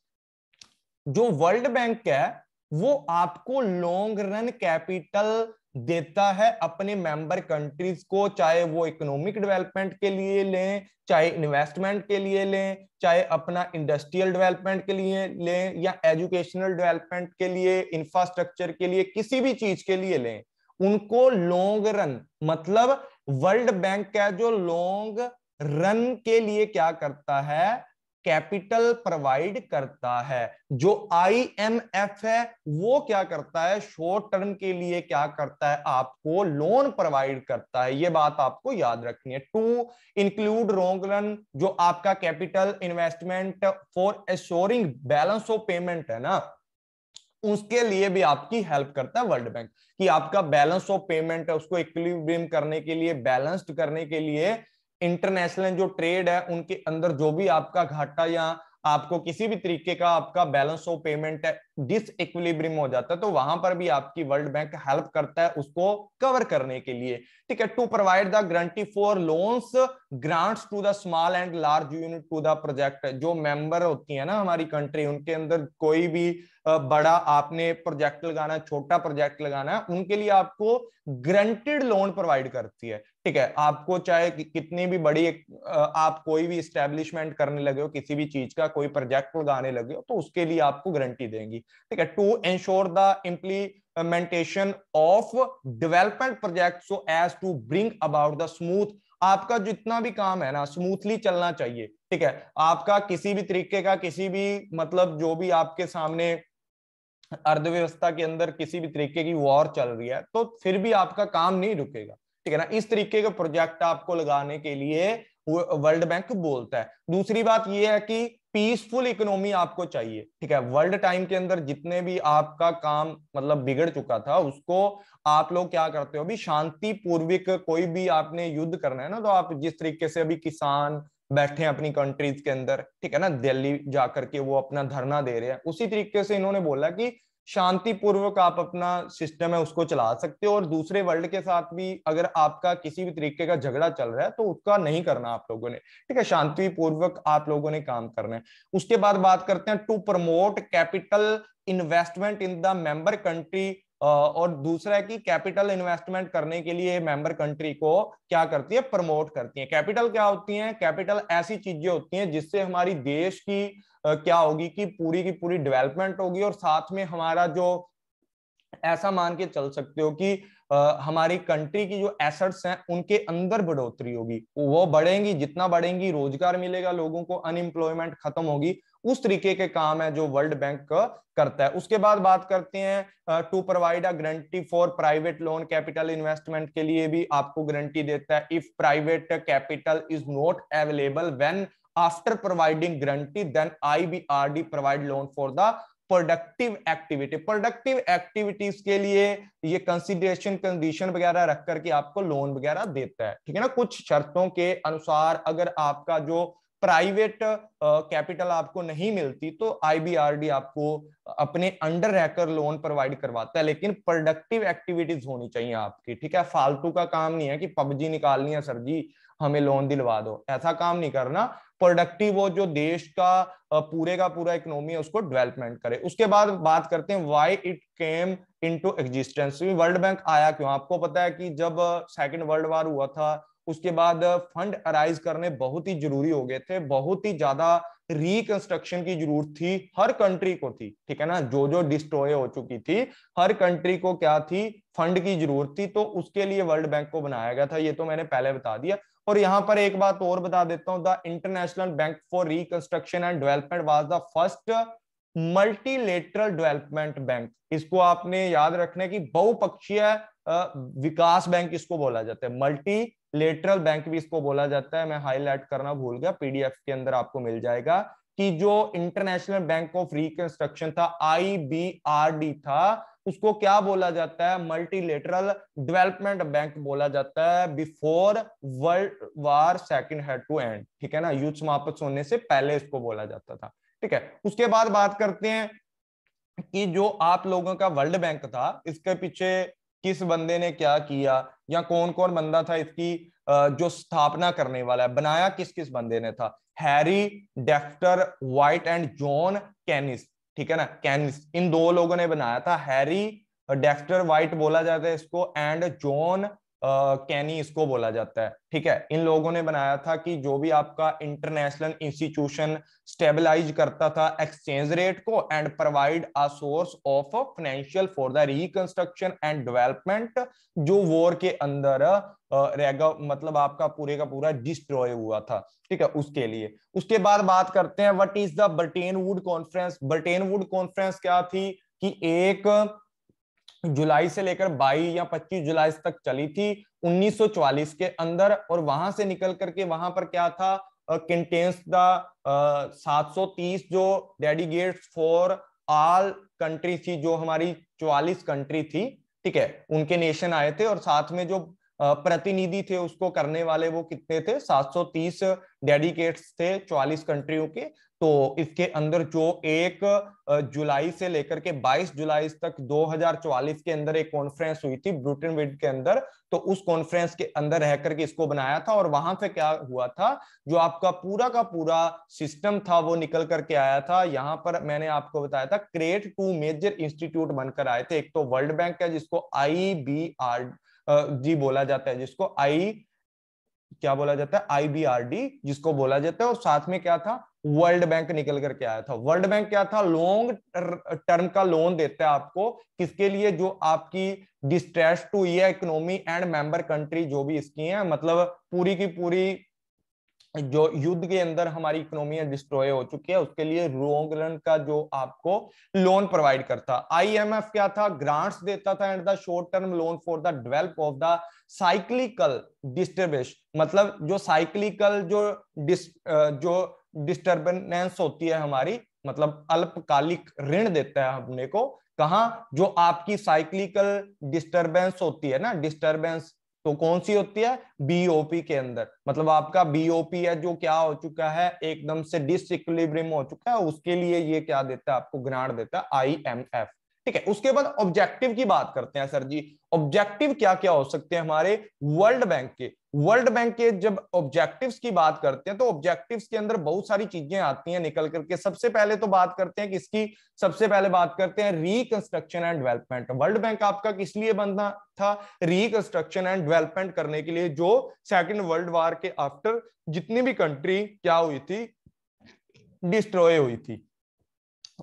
Speaker 1: जो वर्ल्ड बैंक है, वो आपको लॉन्ग रन कैपिटल देता है अपने मेंबर कंट्रीज़ को, चाहे वो इकोनॉमिक डेवलपमेंट के लिए लें, चाहे इन्वेस्टमेंट के लिए लें, चाहे अपना इंडस्ट्रियल डेवलपमेंट के लिए लें, या एजुकेशनल डेवलपमेंट के लिए इंफ्रास्ट्रक्चर के लिए, किसी भी चीज़ के लिए लें, उनको लॉन्ग रन मतलब वर्ल्ड बैंक का जो लॉन्ग रन के लिए क्या करता है कैपिटल प्रोवाइड करता है। जो आईएमएफ है, वो क्या करता है? शॉर्ट टर्म के लिए क्या करता है? आपको लोन प्रोवाइड करता है। ये बात आपको याद रखनी है। टू इंक्लूड रोंग रन जो आपका capital investment for assuring balance of payment है ना, उसके लिए भी आपकी हेल्प करता है वर्ल्ड बैंक कि आपका बैलेंस ऑफ़ पेमेंट है, उसको इक्विलिब्रियम करने के लिए बैलेंस्ड करने के लिए इंटरनेशनल जो ट्रेड है, उनके अंदर जो भी आपका घाटा या आपको किसी भी तरीके का आपका बैलेंस ऑफ़ पेमेंट है डिस इक्विलिब्रियम हो जाता है तो वहाँ पर भी आपकी वर्ल्ड बैंक हेल्प करता है उसको कवर करने के लिए। ठीक है to provide the guarantee for loans grants to the small and large unit to the project जो मेंबर होती है ना हमारी कंट्री उनके अंदर कोई भी बड़ा आपने प्रोजेक्ट लगाना छोटा प्रोजेक्ट लगाना है उनके लिए आपको ग्रंटेड लोन प्रोवाइड करती है। ठीक है आपको चाहे कि, कितनी भी बड़ी आप कोई भी स्टेब्लिशमेंट करने लगे हो किसी भी चीज़ का कोई प्रोजेक्ट लगाने लगे हो तो उसके लिए आपको गारंटी देंगी। ठीक है to ensure the implementation of development project so as to bring about the smooth आपका जितना भी काम है ना स्मूथली चलना चाहिए, ठीक है? आपका किसी भी तरीके का, किसी भी मतलब जो भी आपके सामने अर्थव्यवस्था के अंदर किसी भी तरीके की वॉर चल रही है तो फिर भी आपका काम नहीं रुकेगा, ठीक है ना? इस तरीके के प्रोजेक्ट आपको लगाने के लिए वर्ल्ड बैंक बोलता है। दूसरी बात यह है कि पीसफुल इकोनॉमी आपको चाहिए, ठीक है? वर्ल्ड टाइम के अंदर जितने भी आपका काम मतलब बिगड़ चुका था, उसको आप लोग क्या करते हो? अभी शांति पूर्विक कोई भी आपने युद्ध करना है ना तो आप जिस तरीके से अभी किसान बैठे हैं अपनी कंट्रीज़ के अंदर, ठीक है ना? दिल्ली जाकर के वो अपना धरना दे रहे हैं, उसी तरीके से इन्होंने बोला कि शांतिपूर्वक आप अपना सिस्टम है, उसको चला सकते हो। और दूसरे वर्ल्ड के साथ भी अगर आपका किसी भी तरीके का झगड़ा चल रहा है तो उसका नहीं करना आप लोगों ने। ठीक है, शांतिपूर्वक आप लोगों ने काम करना है। उसके बाद बात करते हैं to promote capital investment in the member country और दूसरा है कि कैपिटल इन्वेस्टमेंट करने के लिए मेंबर कंट्री को क्या करती है? प्रमोट करती है। कैपिटल क्या होती है? कैपिटल ऐसी चीज़ें होती हैं जिससे हमारी देश की क्या होगी कि पूरी की पूरी डेवलपमेंट होगी और साथ में हमारा जो ऐसा मान के चल सकते हो कि हमारी कंट्री की जो एसेट्स हैं उनके अंदर बढ़ोतरी होगी। वो बढ़ेंगी, जितना बढ़ेंगी रोज़गार मिलेगा लोगों को, अनएम्प्लॉयमेंट खत्म होगी। उस तरीके के काम है जो वर्ल्ड बैंक करता है। उसके बाद बात करते हैं to provide a guarantee for private loan capital investment के लिए भी आपको गारंटी देता है। If private capital is not available when after providing guarantee then IBRD provide loan for the productive activity productive activities के लिए ये कंसिडरेशन कंडीशन वगैरह रख करके आपको लोन वगैरह देता है। ठीक है ना? कुछ शर्तों के अनुसार अगर आपका जो प्राइवेट कैपिटल आपको नहीं मिलती तो आईबीआरडी आपको अपने अंडर रहकर लोन प्रोवाइड करवाता है, लेकिन प्रोडक्टिव एक्टिविटीज़ होनी चाहिए आपकी, ठीक है? फालतू का काम नहीं है कि पबजी निकालनी है, सर जी, हमें लोन दिलवा दो, ऐसा काम नहीं करना। प्रोडक्टिव वो जो देश का पूरे का पूरा इकोनॉमी है, उसको डेवलपमेंट करे। उसके बाद बात करते हैं why it came into existence world bank आया क्यों? आपको पता है कि जब सेकंड वर्ल्ड वार हुआ था उसके बाद फंड अराइज करने बहुत ही ज़रूरी हो गए थे, बहुत ही ज़्यादा रिकंस्ट्रक्शन की ज़रूरत थी, हर कंट्री को थी, ठीक है ना? जो जो डिस्ट्रॉय हो चुकी थी, हर कंट्री को क्या थी? फंड की ज़रूरत थी तो उसके लिए वर्ल्ड बैंक को बनाया गया था, ये तो मैंने पहले बता दिया। और यहाँ पर एक बात और बता देता हूँ, the international bank for reconstruction and development was the first multilateral development bank इसको आपने याद रखने की बहुपक्षीय विकास बैंक इसको बोला जाता है मल्टी लेटरल बैंक भी इसको बोला जाता है। मैं हाईलाइट करना भूल गया पीडीएफ के अंदर आपको मिल जाएगा कि जो इंटरनेशनल बैंक ऑफ़ रिकंस्ट्रक्शन था आईबीआरडी था, उसको क्या बोला जाता है? मल्टीलेटरल डेवलपमेंट बैंक बोला जाता है before world war second had to end ठीक है ना? युद्ध समाप्त होने से पहले इसको बोला जाता था। ठीक है? उसके बाद बात करते हैं कि जो आप लोगों का वर्ल्ड बैंक था, इसके पीछे किस बंदे ने क्या किया या कौन कौन बंदा था इसकी जो स्थापना करने वाला है, बनाया किस किस बंदे ने था? Harry, Dexter, White and John Keynes, ठीक है ना? कैनिस, इन दो लोगों ने बनाया था, हैरी, डेफ्टर, व्हाइट बोला जाता है इसको, एंड जॉन कैनी इसको बोला जाता है, ठीक है? इन लोगों ने बनाया था कि जो भी आपका इंटरनेशनल इंस्टीट्यूशन स्टेबलाइज करता था एक्सचेंज रेट को and provide a source of financial for the reconstruction and development जो वॉर के अंदर रहेगा मतलब आपका पूरे का पूरा डिस्ट्रॉय हुआ था, ठीक है? उसके लिए। उसके बाद बात करते हैं what is the Bretton Wood conference Bretton Wood conference क्या थी? कि एक जुलाई से लेकर 22 या 25 जुलाई तक चली थी 1944 के अंदर। और वहाँ से निकल करके वहाँ पर क्या था? कंटेन्स द 730 जो डेडिगेट्स फॉर ऑल कंट्री थी, जो हमारी 44 कंट्री थी, ठीक है, उनके नेशन आए थे। और साथ में जो प्रतिनिधि थे उसको करने वाले वो कितने थे? 730 डेडिकेट्स थे 44 कंट्रियों के। तो इसके अंदर जो एक जुलाई से लेकर के 22 जुलाई तक 2044 के अंदर एक कॉन्फ्रेंस हुई थी ब्रूटन विड के अंदर। तो उस कॉन्फ्रेंस के अंदर रह करके इसको बनाया था और वहाँ पे क्या हुआ था, जो आपका पूरा का पूरा सिस्टम था वो निकल करके आया था। यहाँ पर मैंने आपको बताया था क्रिएट टू मेजर इंस्टीट्यूट बनकर आए थे। एक तो वर्ल्ड बैंक है जिसको आई बी आर जी बोला जाता है, जिसको आई क्या बोला जाता है? आईबीआरडी जिसको बोला जाता है। और साथ में क्या था? वर्ल्ड बैंक निकल करके आया था। वर्ल्ड बैंक क्या था? लॉन्ग टर्म का लोन देता है आपको। किसके लिए? जो आपकी डिस्ट्रेस टू ये इकोनॉमी एंड मेंबर कंट्री जो भी इसकी है मतलब पूरी की पूरी जो युद्ध के अंदर हमारी इकोनॉमी डिस्ट्रॉय हो चुकी है, उसके लिए लॉन्ग रन का जो आपको लोन प्रोवाइड करता। आईएमएफ क्या था? ग्रांट्स देता था and the short term loan for the develop of the cyclical disturbance मतलब जो साइक्लिकल जो डिस जो डिस्टर्बेंस होती है हमारी मतलब अल्पकालिक ऋण देता है हमने को। कहा? जो आपकी साइक्लिकल डिस्टर्बेंस होती है ना डिस्टर्बेंस तो कौन सी होती है? बीओपी के अंदर। मतलब आपका बीओपी है जो क्या हो चुका है? एकदम से डिसइक्विलिब्रियम हो चुका है, उसके लिए ये क्या देता है? आपको ग्रांट देता है आईएमएफ ठीक है, उसके बाद ऑब्जेक्टिव की बात करते हैं, सर जी। ऑब्जेक्टिव क्या क्या हो सकते हैं हमारे? वर्ल्ड बैंक के। वर्ल्ड बैंक के जब ऑब्जेक्टिव्स की बात करते हैं तो ऑब्जेक्टिव्स के अंदर बहुत सारी चीज़ें आती हैं निकल करके। सबसे पहले तो बात करते हैं किसकी? सबसे पहले बात करते हैं reconstruction and development world bank आपका किस लिए बनना था? रिकंस्ट्रक्शन एंड डेवलपमेंट करने के लिए, जो सेकेंड वर्ल्ड वार के आफ्टर जितनी भी कंट्री क्या हुई थी? डिस्ट्रॉय हुई थी।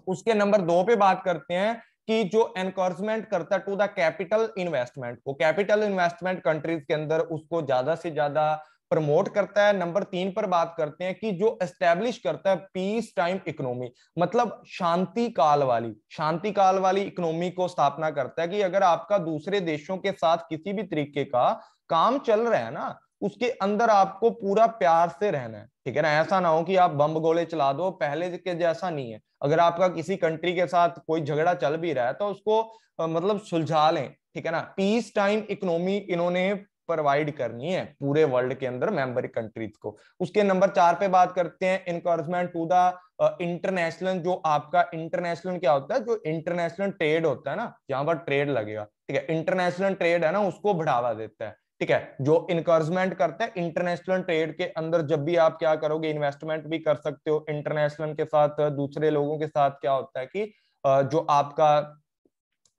Speaker 1: उसके नंबर दो पे बात करते हैं कि जो एनकरेजमेंट करता है टू द कैपिटल इन्वेस्टमेंट को कैपिटल इन्वेस्टमेंट कंट्रीज़ के अंदर उसको ज़्यादा से ज़्यादा प्रमोट करता है। नंबर तीन पर बात करते हैं कि जो एस्टेब्लिश करता है पीस टाइम इकोनॉमी मतलब शांति काल वाली, शांति काल वाली इकोनॉमी को स्थापना करता है कि अगर आपका दूसरे देशों के साथ किसी भी तरीके का काम चल रहा है ना उसके अंदर आपको पूरा प्यार से रहना है, ठीक है ना? ऐसा ना हो कि आप बम गोले चला दो, पहले के जैसा नहीं है। अगर आपका किसी कंट्री के साथ कोई झगड़ा चल भी रहा है तो उसको मतलब सुलझा लें, ठीक है ना? पीस टाइम इकोनॉमी इन्होंने प्रोवाइड करनी है पूरे वर्ल्ड के अंदर मेंबर कंट्रीज़ को। उसके नंबर चार पे बात करते हैं इनकरेजमेंट टू द इंटरनेशनल जो आपका इंटरनेशनल क्या होता है? जो इंटरनेशनल ट्रेड होता है ना, जहाँ पर ट्रेड लगेगा, ठीक है? इंटरनेशनल ट्रेड है ना, उसको बढ़ावा देता है। ठीक है, जो इनकर्जमेंट करते हैं इंटरनेशनल ट्रेड के अंदर जब भी आप क्या करोगे इन्वेस्टमेंट भी कर सकते हो इंटरनेशनल के साथ, दूसरे लोगों के साथ क्या होता है कि जो आपका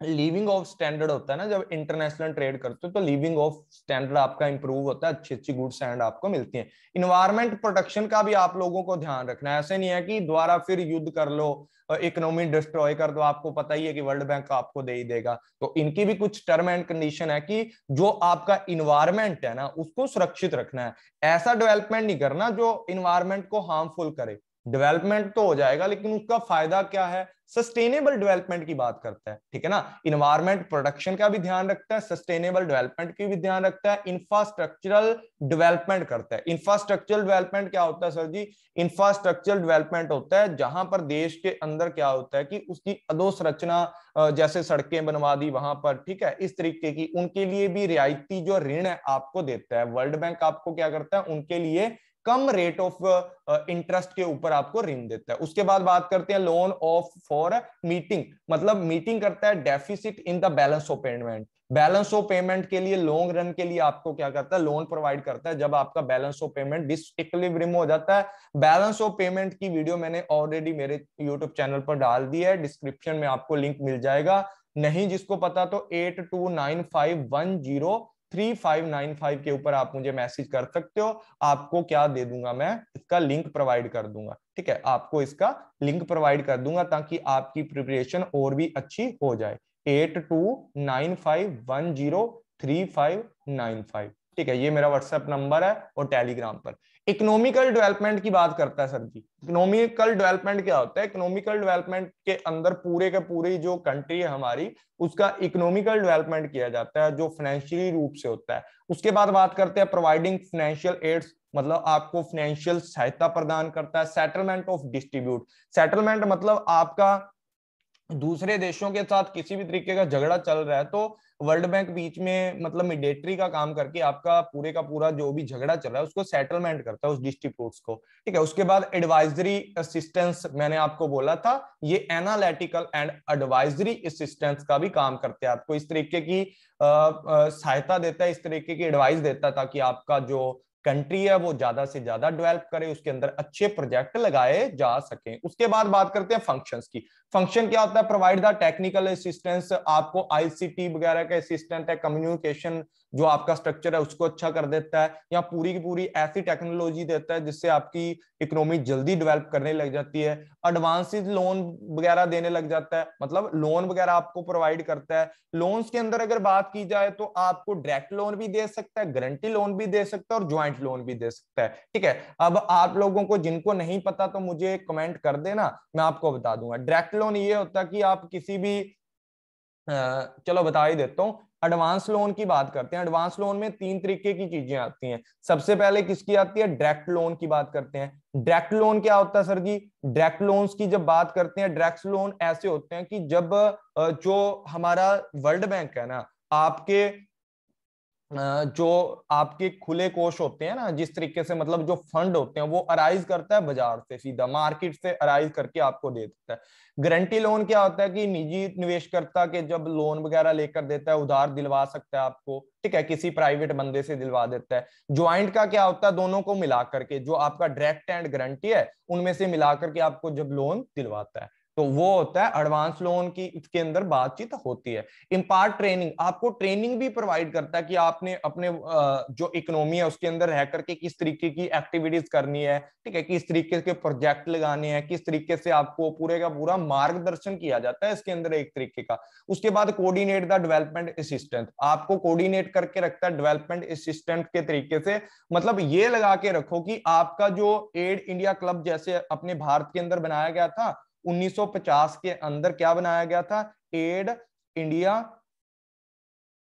Speaker 1: लिविंग ऑफ़ स्टैंडर्ड होता है ना, जब इंटरनेशनल ट्रेड करते हो तो लिविंग ऑफ़ स्टैंडर्ड आपका इंप्रूव होता है, अच्छी अच्छी गुड्स एंड आपको मिलती है। इन्वायरमेंट प्रोटेक्शन का भी आप लोगों को ध्यान रखना है। ऐसे नहीं है कि द्वारा फिर युद्ध कर लो इकोनॉमी डिस्ट्रॉय कर दो, आपको पता ही है कि वर्ल्ड बैंक आपको दे ही देगा। तो इनकी भी कुछ टर्म एंड कंडीशन है कि जो आपका इन्वायरमेंट है ना, उसको सुरक्षित रखना है। ऐसा डेवलपमेंट नहीं करना जो इन्वायरमेंट को हार्मफुल करे। डेवलपमेंट तो हो जाएगा, लेकिन उसका फ़ायदा क्या है? सस्टेनेबल डेवलपमेंट की बात करता है, ठीक है ना? इन्वायरमेंट प्रोडक्शन का भी ध्यान रखता है सस्टेनेबल डेवलपमेंट की भी ध्यान रखता है इंफ्रास्ट्रक्चरल डेवलपमेंट करता है। इंफ्रास्ट्रक्चरल डेवलपमेंट क्या होता है सर जी? इंफ्रास्ट्रक्चरल डेवलपमेंट होता है, जहाँ पर देश के अंदर क्या होता है कि उसकी अधोसंरचना जैसे सड़कें बनवा दी वहाँ पर, ठीक है? इस तरीके की, उनके लिए भी रियायती जो ऋण है आपको देता है वर्ल्ड बैंक आपको क्या करता है, उनके लिए कम रेट ऑफ़ इंटरेस्ट के ऊपर आपको ऋण देता है। उसके बाद बात करते हैं लोन ऑफ़ फॉर मीटिंग मतलब मीटिंग करता है deficit in the balance of payment balance of payment के लिए लॉन्ग रन के लिए आपको क्या करता है? लोन प्रोवाइड करता है। जब आपका बैलेंस ऑफ़ पेमेंट डिसइक्विलिब्रियम हो जाता है बैलेंस ऑफ़ पेमेंट की वीडियो मैंने ऑलरेडी मेरे यूट्यूब चैनल पर डाल दी है। डिस्क्रिप्शन में आपको लिंक मिल जाएगा। नहीं जिसको पता तो eight two nine five one zero three five nine five के ऊपर आप मुझे मैसेज कर सकते हो। आपको क्या दे दूँगा मैं? इसका लिंक प्रोवाइड कर दूँगा। ठीक है? आपको इसका लिंक प्रोवाइड कर दूँगा ताकि आपकी प्रिपरेशन और भी अच्छी हो जाए। Eight two nine five one zero three five nine five. ठीक है, ये मेरा व्हाट्सएप नंबर है और टेलीग्राम पर। इकोनॉमिकल डेवलपमेंट की बात करता है सर जी। इकोनॉमिकल डेवलपमेंट क्या होता है? इकोनॉमिकल डेवलपमेंट के अंदर पूरे के पूरे जो कंट्री है हमारी, उसका इकोनॉमिकल डेवलपमेंट किया जाता है, जो फाइनेंशियली रूप से होता है। उसके बाद बात करते हैं प्रोवाइडिंग फाइनेंशियल एड्स मतलब आपको फाइनेंशियल सहायता प्रदान करता है सेटलमेंट ऑफ़ डिस्ट्रीब्यूट सेटलमेंट मतलब आपका दूसरे देशों के साथ किसी भी तरीके का झगड़ा चल रहा है तो वर्ल्ड बैंक बीच में मतलब मिडेटरी का काम करके आपका पूरे का पूरा जो भी झगड़ा चल रहा है, उसको सेटलमेंट करता है उस डिस्ट्रीब्यूट्स को। ठीक है, उसके बाद एडवाइजरी असिस्टेंस मैंने आपको बोला था, ये एनालिटिकल एंड एडवाइजरी असिस्टेंस का भी काम करते हैं आपको। इस तरीके की सहायता देता है, इस तरीके की एडवाइस देता है ताकि आपका जो कंट्री है, वो ज़्यादा से ज़्यादा डेवलप करे, उसके अंदर अच्छे प्रोजेक्ट लगाए जा सके। उसके बाद बात करते हैं फ़ंक्शंस की। फ़ंक्शन क्या होता है? प्रोवाइड द टेक्निकल असिस्टेंस आपको आईसीटी वगैरह का असिस्टेंट है कम्युनिकेशन जो आपका स्ट्रक्चर है, उसको अच्छा कर देता है, या पूरी की पूरी ऐसी टेक्नोलॉजी देता है, जिससे आपकी इकोनॉमी जल्दी डेवलप करने लग जाती है। एडवांसेज लोन वगैरह देने लग जाता है। मतलब लोन वगैरह आपको प्रोवाइड करता है। लोन्स के अंदर अगर बात की जाए तो आपको डायरेक्ट लोन भी दे सकता है गारंटी लोन भी दे सकता है, और ज्वाइंट लोन भी दे सकता है। ठीक है? अब आप लोगों को, जिनको नहीं पता तो मुझे कमेंट कर देना, मैं आपको बता दूँगा। डायरेक्ट लोन ये होता कि आप किसी भी चलो बता ही देता हूँ एडवांस लोन की बात करते हैं। एडवांस लोन में तीन तरीके की चीज़ें आती हैं। सबसे पहले किसकी आती है? डायरेक्ट लोन की बात करते हैं। डायरेक्ट लोन क्या होता है, सर जी? डायरेक्ट लोन्स की जब बात करते हैं डायरेक्ट लोन ऐसे होते हैं कि जब जो हमारा वर्ल्ड बैंक है ना, आपके जो आपके खुले कोष होते हैं ना, जिस तरीके से मतलब जो फंड होते हैं, वो अराइज करता है बाज़ार से सीधा मार्केट से अराइज करके आपको दे देता है। गारंटी लोन क्या होता है कि निजी निवेशकर्ता के जब लोन वगैरह लेकर देता है, उधार दिलवा सकता है आपको, ठीक है, किसी प्राइवेट बंदे से दिलवा देता है। ज्वाइंट का क्या होता है, दोनों को मिला करके जो आपका डायरेक्ट एंड गारंटी है, उनमें से मिला करके आपको जब लोन दिलवाता है। तो वो होता है एडवांस लोन की इसके अंदर बातचीत होती है। इम्पार्ट ट्रेनिंग आपको ट्रेनिंग भी प्रोवाइड करता है कि आपने अपने जो इकोनॉमी है उसके अंदर रह करके किस तरीके की एक्टिविटीज़ करनी है, ठीक है? किस तरीके के प्रोजेक्ट लगाने हैं, किस तरीके से आपको पूरे का पूरा मार्गदर्शन किया जाता है इसके अंदर एक तरीके का। उसके बाद कोऑर्डिनेट द डेवलपमेंट असिस्टेंट आपको कोऑर्डिनेट करके रखता है डेवलपमेंट असिस्टेंट के तरीके से। मतलब ये लगा के रखो कि आपका जो एड इंडिया क्लब जैसे अपने भारत के अंदर बनाया गया था 1950 के अंदर क्या बनाया गया था? एड इंडिया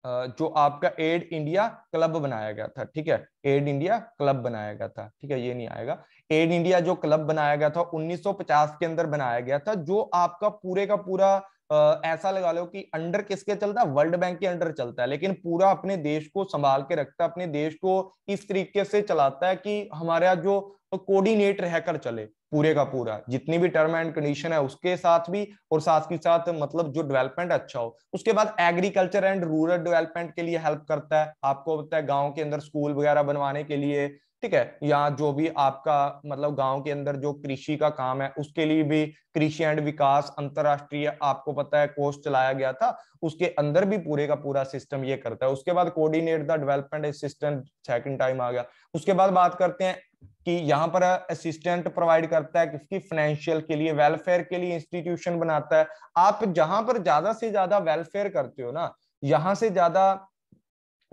Speaker 1: जो आपका एड इंडिया क्लब बनाया गया था, ठीक है? एड इंडिया क्लब बनाया गया था, ठीक है? ये नहीं आएगा। एड इंडिया जो क्लब बनाया गया था 1950 के अंदर बनाया गया था, जो आपका पूरे का पूरा ऐसा लगा लो कि अंडर किसके चलता है? वर्ल्ड बैंक के अंडर चलता है। लेकिन पूरा अपने देश को संभाल के रखता है, अपने देश को इस तरीके से चलाता है कि हमारा जो कोऑर्डिनेट रहकर चले, पूरे का पूरा। जितनी भी टर्म एंड कंडीशन है, उसके साथ भी और साथ के साथ मतलब जो डेवलपमेंट अच्छा हो। उसके बाद एग्रीकल्चर एंड रूरल डेवलपमेंट के लिए हेल्प करता है। आपको पता है, गाँव के अंदर स्कूल वगैरह बनवाने के लिए ठीक है? या जो भी आपका मतलब गाँव के अंदर जो कृषि का काम है, उसके लिए भी कृषि एंड विकास अंतरराष्ट्रीय आपको पता है कोर्स चलाया गया था। उसके अंदर भी पूरे का पूरा सिस्टम ये करता है। उसके बाद coordinate the development assistant second time आ गया। उसके बाद बात करते हैं कि यहाँ पर असिस्टेंट प्रोवाइड करता है किसकी? फाइनेंशियल के लिए वेलफेयर के लिए इंस्टीट्यूशन बनाता है। आप जहाँ पर ज़्यादा से ज़्यादा वेलफेयर करते हो ना, यहाँ से ज़्यादा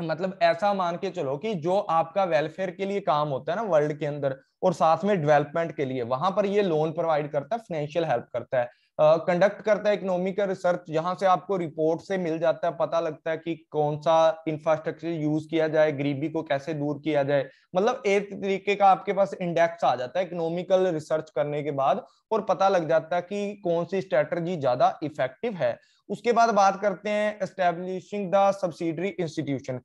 Speaker 1: मतलब ऐसा मान के चलो कि जो आपका वेलफेयर के लिए काम होता है ना वर्ल्ड के अंदर और साथ में डेवलपमेंट के लिए वहाँ पर ये लोन प्रोवाइड करता है फाइनेंशियल हेल्प करता है। कंडक्ट uh, करता है इकोनॉमिक रिसर्च जहाँ से आपको रिपोर्ट से मिल जाता है पता लगता है कि कौन सा इंफ्रास्ट्रक्चर यूज़ किया जाए गरीबी को कैसे दूर किया जाए। मतलब एक तरीके का आपके पास इंडेक्स आ जाता है इकोनॉमिकल रिसर्च करने के बाद और पता लग जाता है कि कौन सी स्ट्रेटजी ज़्यादा इफ़ेक्टिव है। उसके बाद बात करते हैं एस्टेब्लिशिंग द सब्सिडरी इंस्टीट्यूशन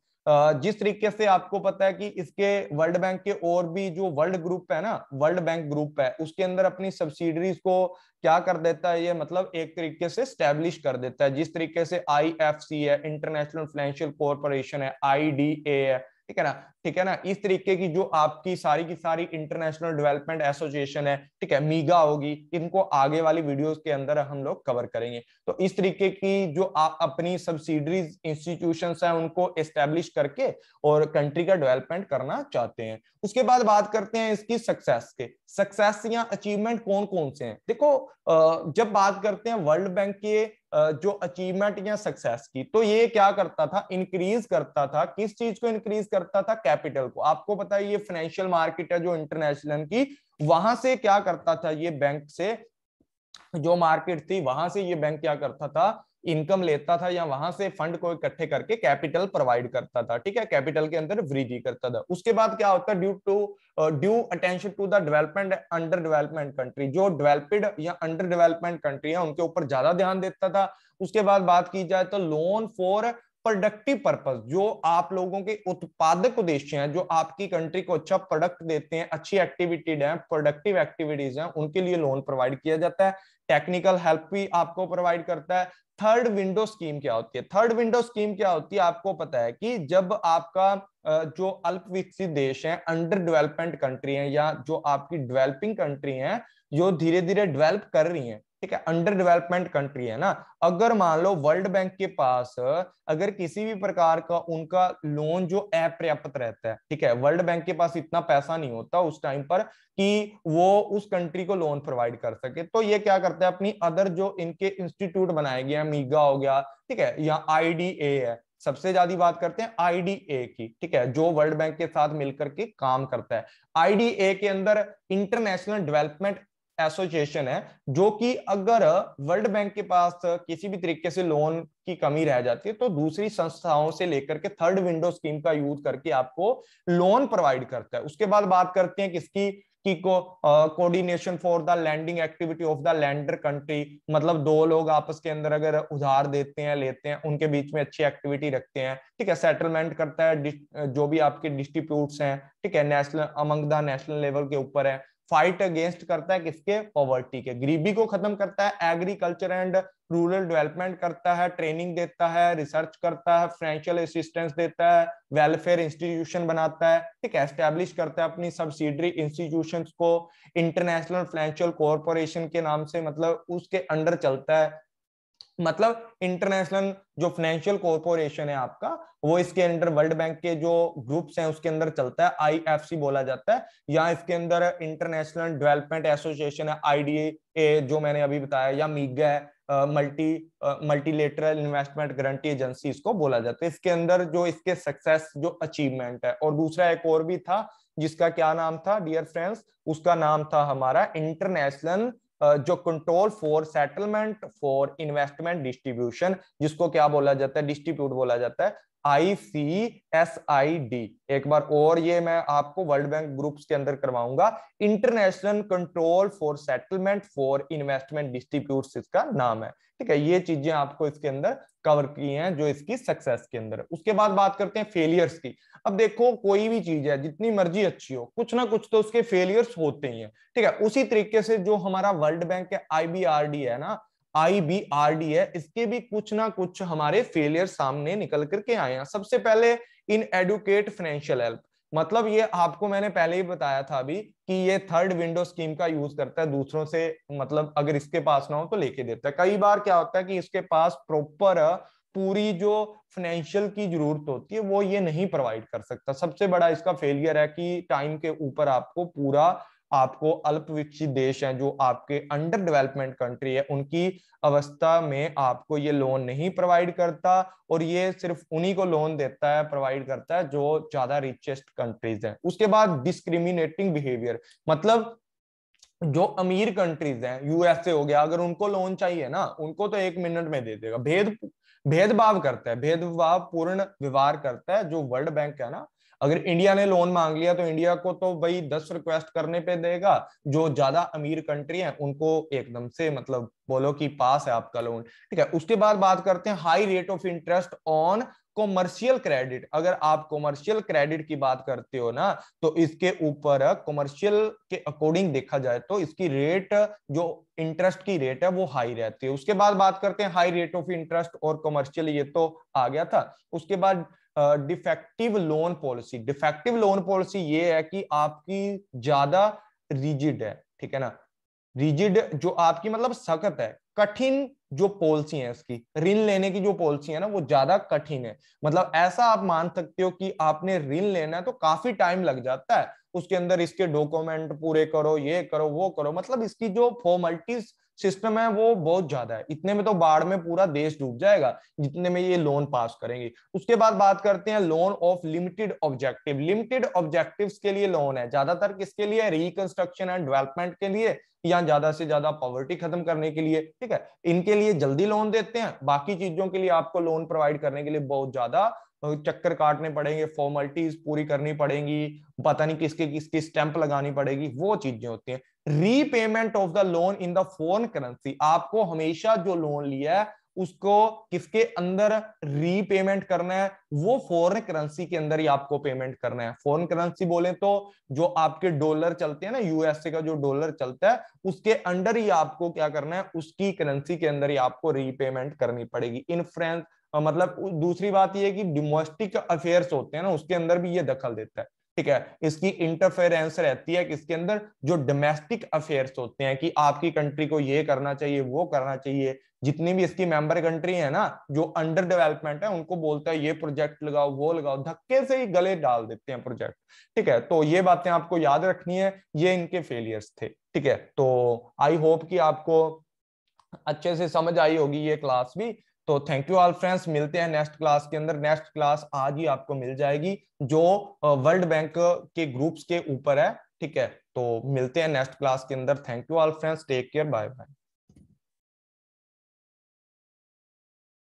Speaker 1: जिस तरीके से आपको पता है कि इसके वर्ल्ड बैंक के और भी जो वर्ल्ड ग्रुप है ना, वर्ल्ड बैंक ग्रुप है, उसके अंदर अपनी सब्सिडरीज को क्या कर देता है, ये मतलब एक तरीके से स्टैब्लिश कर देता है। जिस तरीके से आईएफसी है इंटरनेशनल फाइनेंशियल कॉरपोरेशन है आईडीए है ठीक है ना? ठीक है ना? इस तरीके की जो आपकी सारी की सारी इंटरनेशनल डेवलपमेंट एसोसिएशन है, ठीक है मीगा होगी, इनको आगे वाली वीडियोस के अंदर हम लोग कवर करेंगे। तो इस तरीके की जो आप अपनी सब्सिडरीज इंस्टीट्यूशन है, उनको एस्टेब्लिश करके और कंट्री का डेवलपमेंट करना चाहते हैं। उसके बाद बात करते हैं इसकी सक्सेस के। सक्सेस या अचीवमेंट कौन कौन से हैं? देखो जब बात करते हैं वर्ल्ड बैंक के जो अचीवमेंट या सक्सेस की तो ये क्या करता था? इंक्रीज करता था। किस चीज़ को इंक्रीज करता था? कैपिटल को। आपको पता है, ये फाइनेंशियल मार्केट है जो इंटरनेशनल की, वहाँ से क्या करता था? ये बैंक से जो मार्केट थी, वहाँ से ये बैंक क्या करता था? इनकम लेता था या वहाँ से फंड को इकट्ठे करके कैपिटल प्रोवाइड करता था, ठीक है? कैपिटल के अंदर वृद्धि करता था। उसके बाद क्या होता है due to due attention to the development under development country जो डेवलप्ड या अंडर डेवलपमेंट कंट्री है, उनके ऊपर ज़्यादा ध्यान देता था। उसके बाद बात की जाए तो लोन फॉर प्रोडक्टिव पर्पस जो आप लोगों के उत्पादक उद्देश्य हैं, जो आपकी कंट्री को अच्छा प्रोडक्ट देते हैं, अच्छी एक्टिविटी है प्रोडक्टिव एक्टिविटीज़ हैं, उनके लिए लोन प्रोवाइड किया जाता है। टेक्निकल हेल्प भी आपको प्रोवाइड करता है। थर्ड विंडो स्कीम क्या होती है? थर्ड विंडो स्कीम क्या होती है? आपको पता है कि जब आपका जो अल्प विकसित देश है अंडर डेवलपमेंट कंट्री है या जो आपकी डेवलपिंग कंट्री है, जो धीरे धीरे डेवलप कर रही है ठीक है अंडर डेवलपमेंट कंट्री है ना, अगर मान लो वर्ल्ड बैंक के पास, अगर किसी भी प्रकार का उनका लोन जो अपर्याप्त रहता है, ठीक है वर्ल्ड बैंक के पास इतना पैसा नहीं होता उस टाइम पर कि वो उस कंट्री को लोन प्रोवाइड कर सके तो ये क्या करते हैं, अपनी अदर जो इनके इंस्टीट्यूट बनाए गए मीगा हो गया, ठीक है, या आईडीए है, सबसे ज़्यादा बात करते हैं आईडीए की, ठीक है, जो वर्ल्ड बैंक के साथ मिलकर के काम करता है। आईडीए के अंदर इंटरनेशनल डेवलपमेंट एसोसिएशन है, जो कि अगर वर्ल्ड बैंक के पास किसी भी तरीके से लोन की कमी रह जाती है तो दूसरी संस्थाओं से लेकर के थर्ड विंडो स्कीम का यूज़ करके आपको लोन प्रोवाइड करता है। उसके बाद बात करते हैं किसकी? की को coordination for the landing activity of the lander country मतलब दो लोग आपस के अंदर अगर उधार देते हैं, लेते हैं, उनके बीच में अच्छी एक्टिविटी रखते हैं, ठीक है? सेटलमेंट करता है जो भी आपके डिस्ट्रीब्यूट्स हैं, ठीक है? National among the national level के ऊपर है। फाइट अगेंस्ट करता है किसके? पॉवर्टी के। गरीबी को खत्म करता है एग्रीकल्चर एंड रूरल डेवलपमेंट करता है ट्रेनिंग देता है रिसर्च करता है फाइनेंशियल असिस्टेंस देता है वेलफेयर इंस्टीट्यूशन बनाता है। ठीक है एस्टेब्लिश करता है अपनी सब्सिडरी इंस्टीट्यूशन को। इंटरनेशनल फाइनेंशियल कॉरपोरेशन के नाम से मतलब उसके अंडर चलता है। मतलब इंटरनेशनल जो फाइनेंशियल कॉरपोरेशन है आपका, वो इसके अंदर वर्ल्ड बैंक के जो ग्रुप्स हैं, उसके अंदर चलता है आईएफसी बोला जाता है, या इसके अंदर इंटरनेशनल डेवलपमेंट एसोसिएशन है आईडीए जो मैंने अभी बताया, या मीगा है multi multilateral investment guarantee agency इसको बोला जाता है। इसके अंदर जो इसके सक्सेस जो अचीवमेंट है। और दूसरा एक और भी था, जिसका क्या नाम था डियर फ्रेंड्स उसका नाम था हमारा इंटरनेशनल जो control for settlement for investment distribution जिसको क्या बोला जाता है? डिस्ट्रीब्यूट बोला जाता है। आई सी एस आई डी एक बार और ये मैं आपको वर्ल्ड बैंक ग्रुप्स के अंदर करवाऊँगा। International control for settlement for investment distribute इसका नाम है। ठीक है, ये चीज़ें आपको इसके अंदर कवर की हैं, जो इसकी सक्सेस के अंदर उसके बाद बात करते हैं फेलियर्स की। अब देखो, कोई भी चीज़ है, जितनी मर्ज़ी अच्छी हो, कुछ ना कुछ तो उसके फेलियर्स होते ही हैं। ठीक है, उसी तरीके से जो हमारा वर्ल्ड बैंक है आईबीआरडी है ना आईबीआरडी है, इसके भी कुछ ना कुछ हमारे फेलियर सामने निकल करके आए हैं। सबसे पहले इन एडुकेट फाइनेंशियल हेल्प मतलब ये आपको मैंने पहले ही बताया था अभी कि ये थर्ड विंडो स्कीम का यूज़ करता है, दूसरों से मतलब अगर इसके पास ना हो तो लेके देता है। कई बार क्या होता है कि इसके पास प्रॉपर पूरी जो फाइनेंशियल की ज़रूरत होती है, वो ये नहीं प्रोवाइड कर सकता। सबसे बड़ा इसका फेलियर है कि टाइम के ऊपर आपको पूरा आपको अल्प विकसित देश हैं, जो आपके अंडर डेवलपमेंट कंट्री है, उनकी अवस्था में आपको ये लोन नहीं प्रोवाइड करता और ये सिर्फ़ उन्हीं को लोन देता है प्रोवाइड करता है, जो ज़्यादा रिचेस्ट कंट्रीज़ हैं। उसके बाद डिस्क्रिमिनेटिंग बिहेवियर मतलब जो अमीर कंट्रीज़ हैं यूएसए हो गया, अगर उनको लोन चाहिए ना, उनको तो एक मिनट में दे देगा। भेद, भेदभाव करता है, भेदभाव पूर्ण व्यवहार करता है, जो वर्ल्ड बैंक है ना अगर इंडिया ने लोन मांग लिया तो इंडिया को तो भाई दस रिक्वेस्ट करने पे देगा। जो ज़्यादा अमीर कंट्री है, उनको एकदम से मतलब बोलो कि पास है आपका लोन ठीक है, उसके बाद बात करते हैं high rate of interest on commercial credit अगर आप कॉमर्शियल क्रेडिट की बात करते हो ना तो इसके ऊपर कॉमर्शियल के अकॉर्डिंग देखा जाए तो इसकी रेट जो इंटरेस्ट की रेट है, वो हाई रहती है। उसके बाद बात करते हैं हाई रेट ऑफ़ इंटरेस्ट और कॉमर्शियल ये तो आ गया था। उसके बाद defective loan policy defective loan policy ये है कि आपकी ज़्यादा रिजिड है, ठीक है ना? रिजिड जो आपकी मतलब सख्त है, कठिन जो पॉलिसी है इसकी, ऋण लेने की जो पॉलिसी है ना, वो ज़्यादा कठिन है। मतलब ऐसा आप मान सकते हो कि आपने ऋण लेना है तो काफ़ी टाइम लग जाता है। उसके अंदर इसके डॉक्यूमेंट पूरे करो, ये करो, वो करो मतलब इसकी जो फॉर्मलिटीज सिस्टम है वो बहुत ज़्यादा है। इतने में तो बाढ़ में पूरा देश डूब जाएगा, जितने में ये लोन पास करेंगे। उसके बाद बात करते हैं loan of limited objective limited objective के लिए लोन है। ज़्यादातर किसके लिए रिकंस्ट्रक्शन एंड डेवलपमेंट के लिए, या ज़्यादा से ज़्यादा पॉवर्टी खत्म करने के लिए। ठीक है? इनके लिए जल्दी लोन देते हैं। बाकी चीज़ों के लिए आपको लोन प्रोवाइड करने के लिए बहुत ज़्यादा चक्कर काटने पड़ेंगे फॉर्मेलिटीज पूरी करनी पड़ेंगी, पता नहीं किसके, किसकी स्टैंप लगानी पड़ेगी, वो चीज़ें होती हैं। Repayment of the loan in the foreign currency आपको हमेशा जो लोन लिया है, उसको किसके अंदर रीपेमेंट करना है? वो फॉरेन करेंसी के अंदर ही आपको पेमेंट करना है। फॉरेन करेंसी बोले तो जो आपके डॉलर चलते हैं ना यूएसए का जो डॉलर चलता है, उसके अंडर ही आपको क्या करना है? उसकी करेंसी के अंदर ही आपको रीपेमेंट करनी पड़ेगी। इन फ्रेंस मतलब दूसरी बात यह कि डोमेस्टिक अफेयर्स होते हैं ना, उसके अंदर भी ये दखल देता है। ठीक है? इसकी इंटरफेरेंस रहती है किसके अंदर? जो डोमेस्टिक अफेयर्स होते हैं कि आपकी कंट्री को ये करना चाहिए, वो करना चाहिए। जितनी भी इसकी मेंबर कंट्री है ना, जो अंडर डेवलपमेंट है, उनको बोलता है, ये प्रोजेक्ट लगाओ, वो लगाओ। धक्के से ही गले डाल देते हैं प्रोजेक्ट ठीक है? तो ये बातें आपको याद रखनी है, ये इनके फेलियर्स थे। ठीक है? तो आई होप कि आपको अच्छे से समझ आई होगी ये क्लास भी। तो थैंक यू ऑल फ्रेंड्स मिलते हैं नेक्स्ट क्लास के अंदर। नेक्स्ट क्लास आज ही आपको मिल जाएगी, जो वर्ल्ड बैंक के ग्रुप्स के ऊपर है, ठीक है? तो मिलते हैं नेक्स्ट क्लास के अंदर। Thank you all friends take care bye bye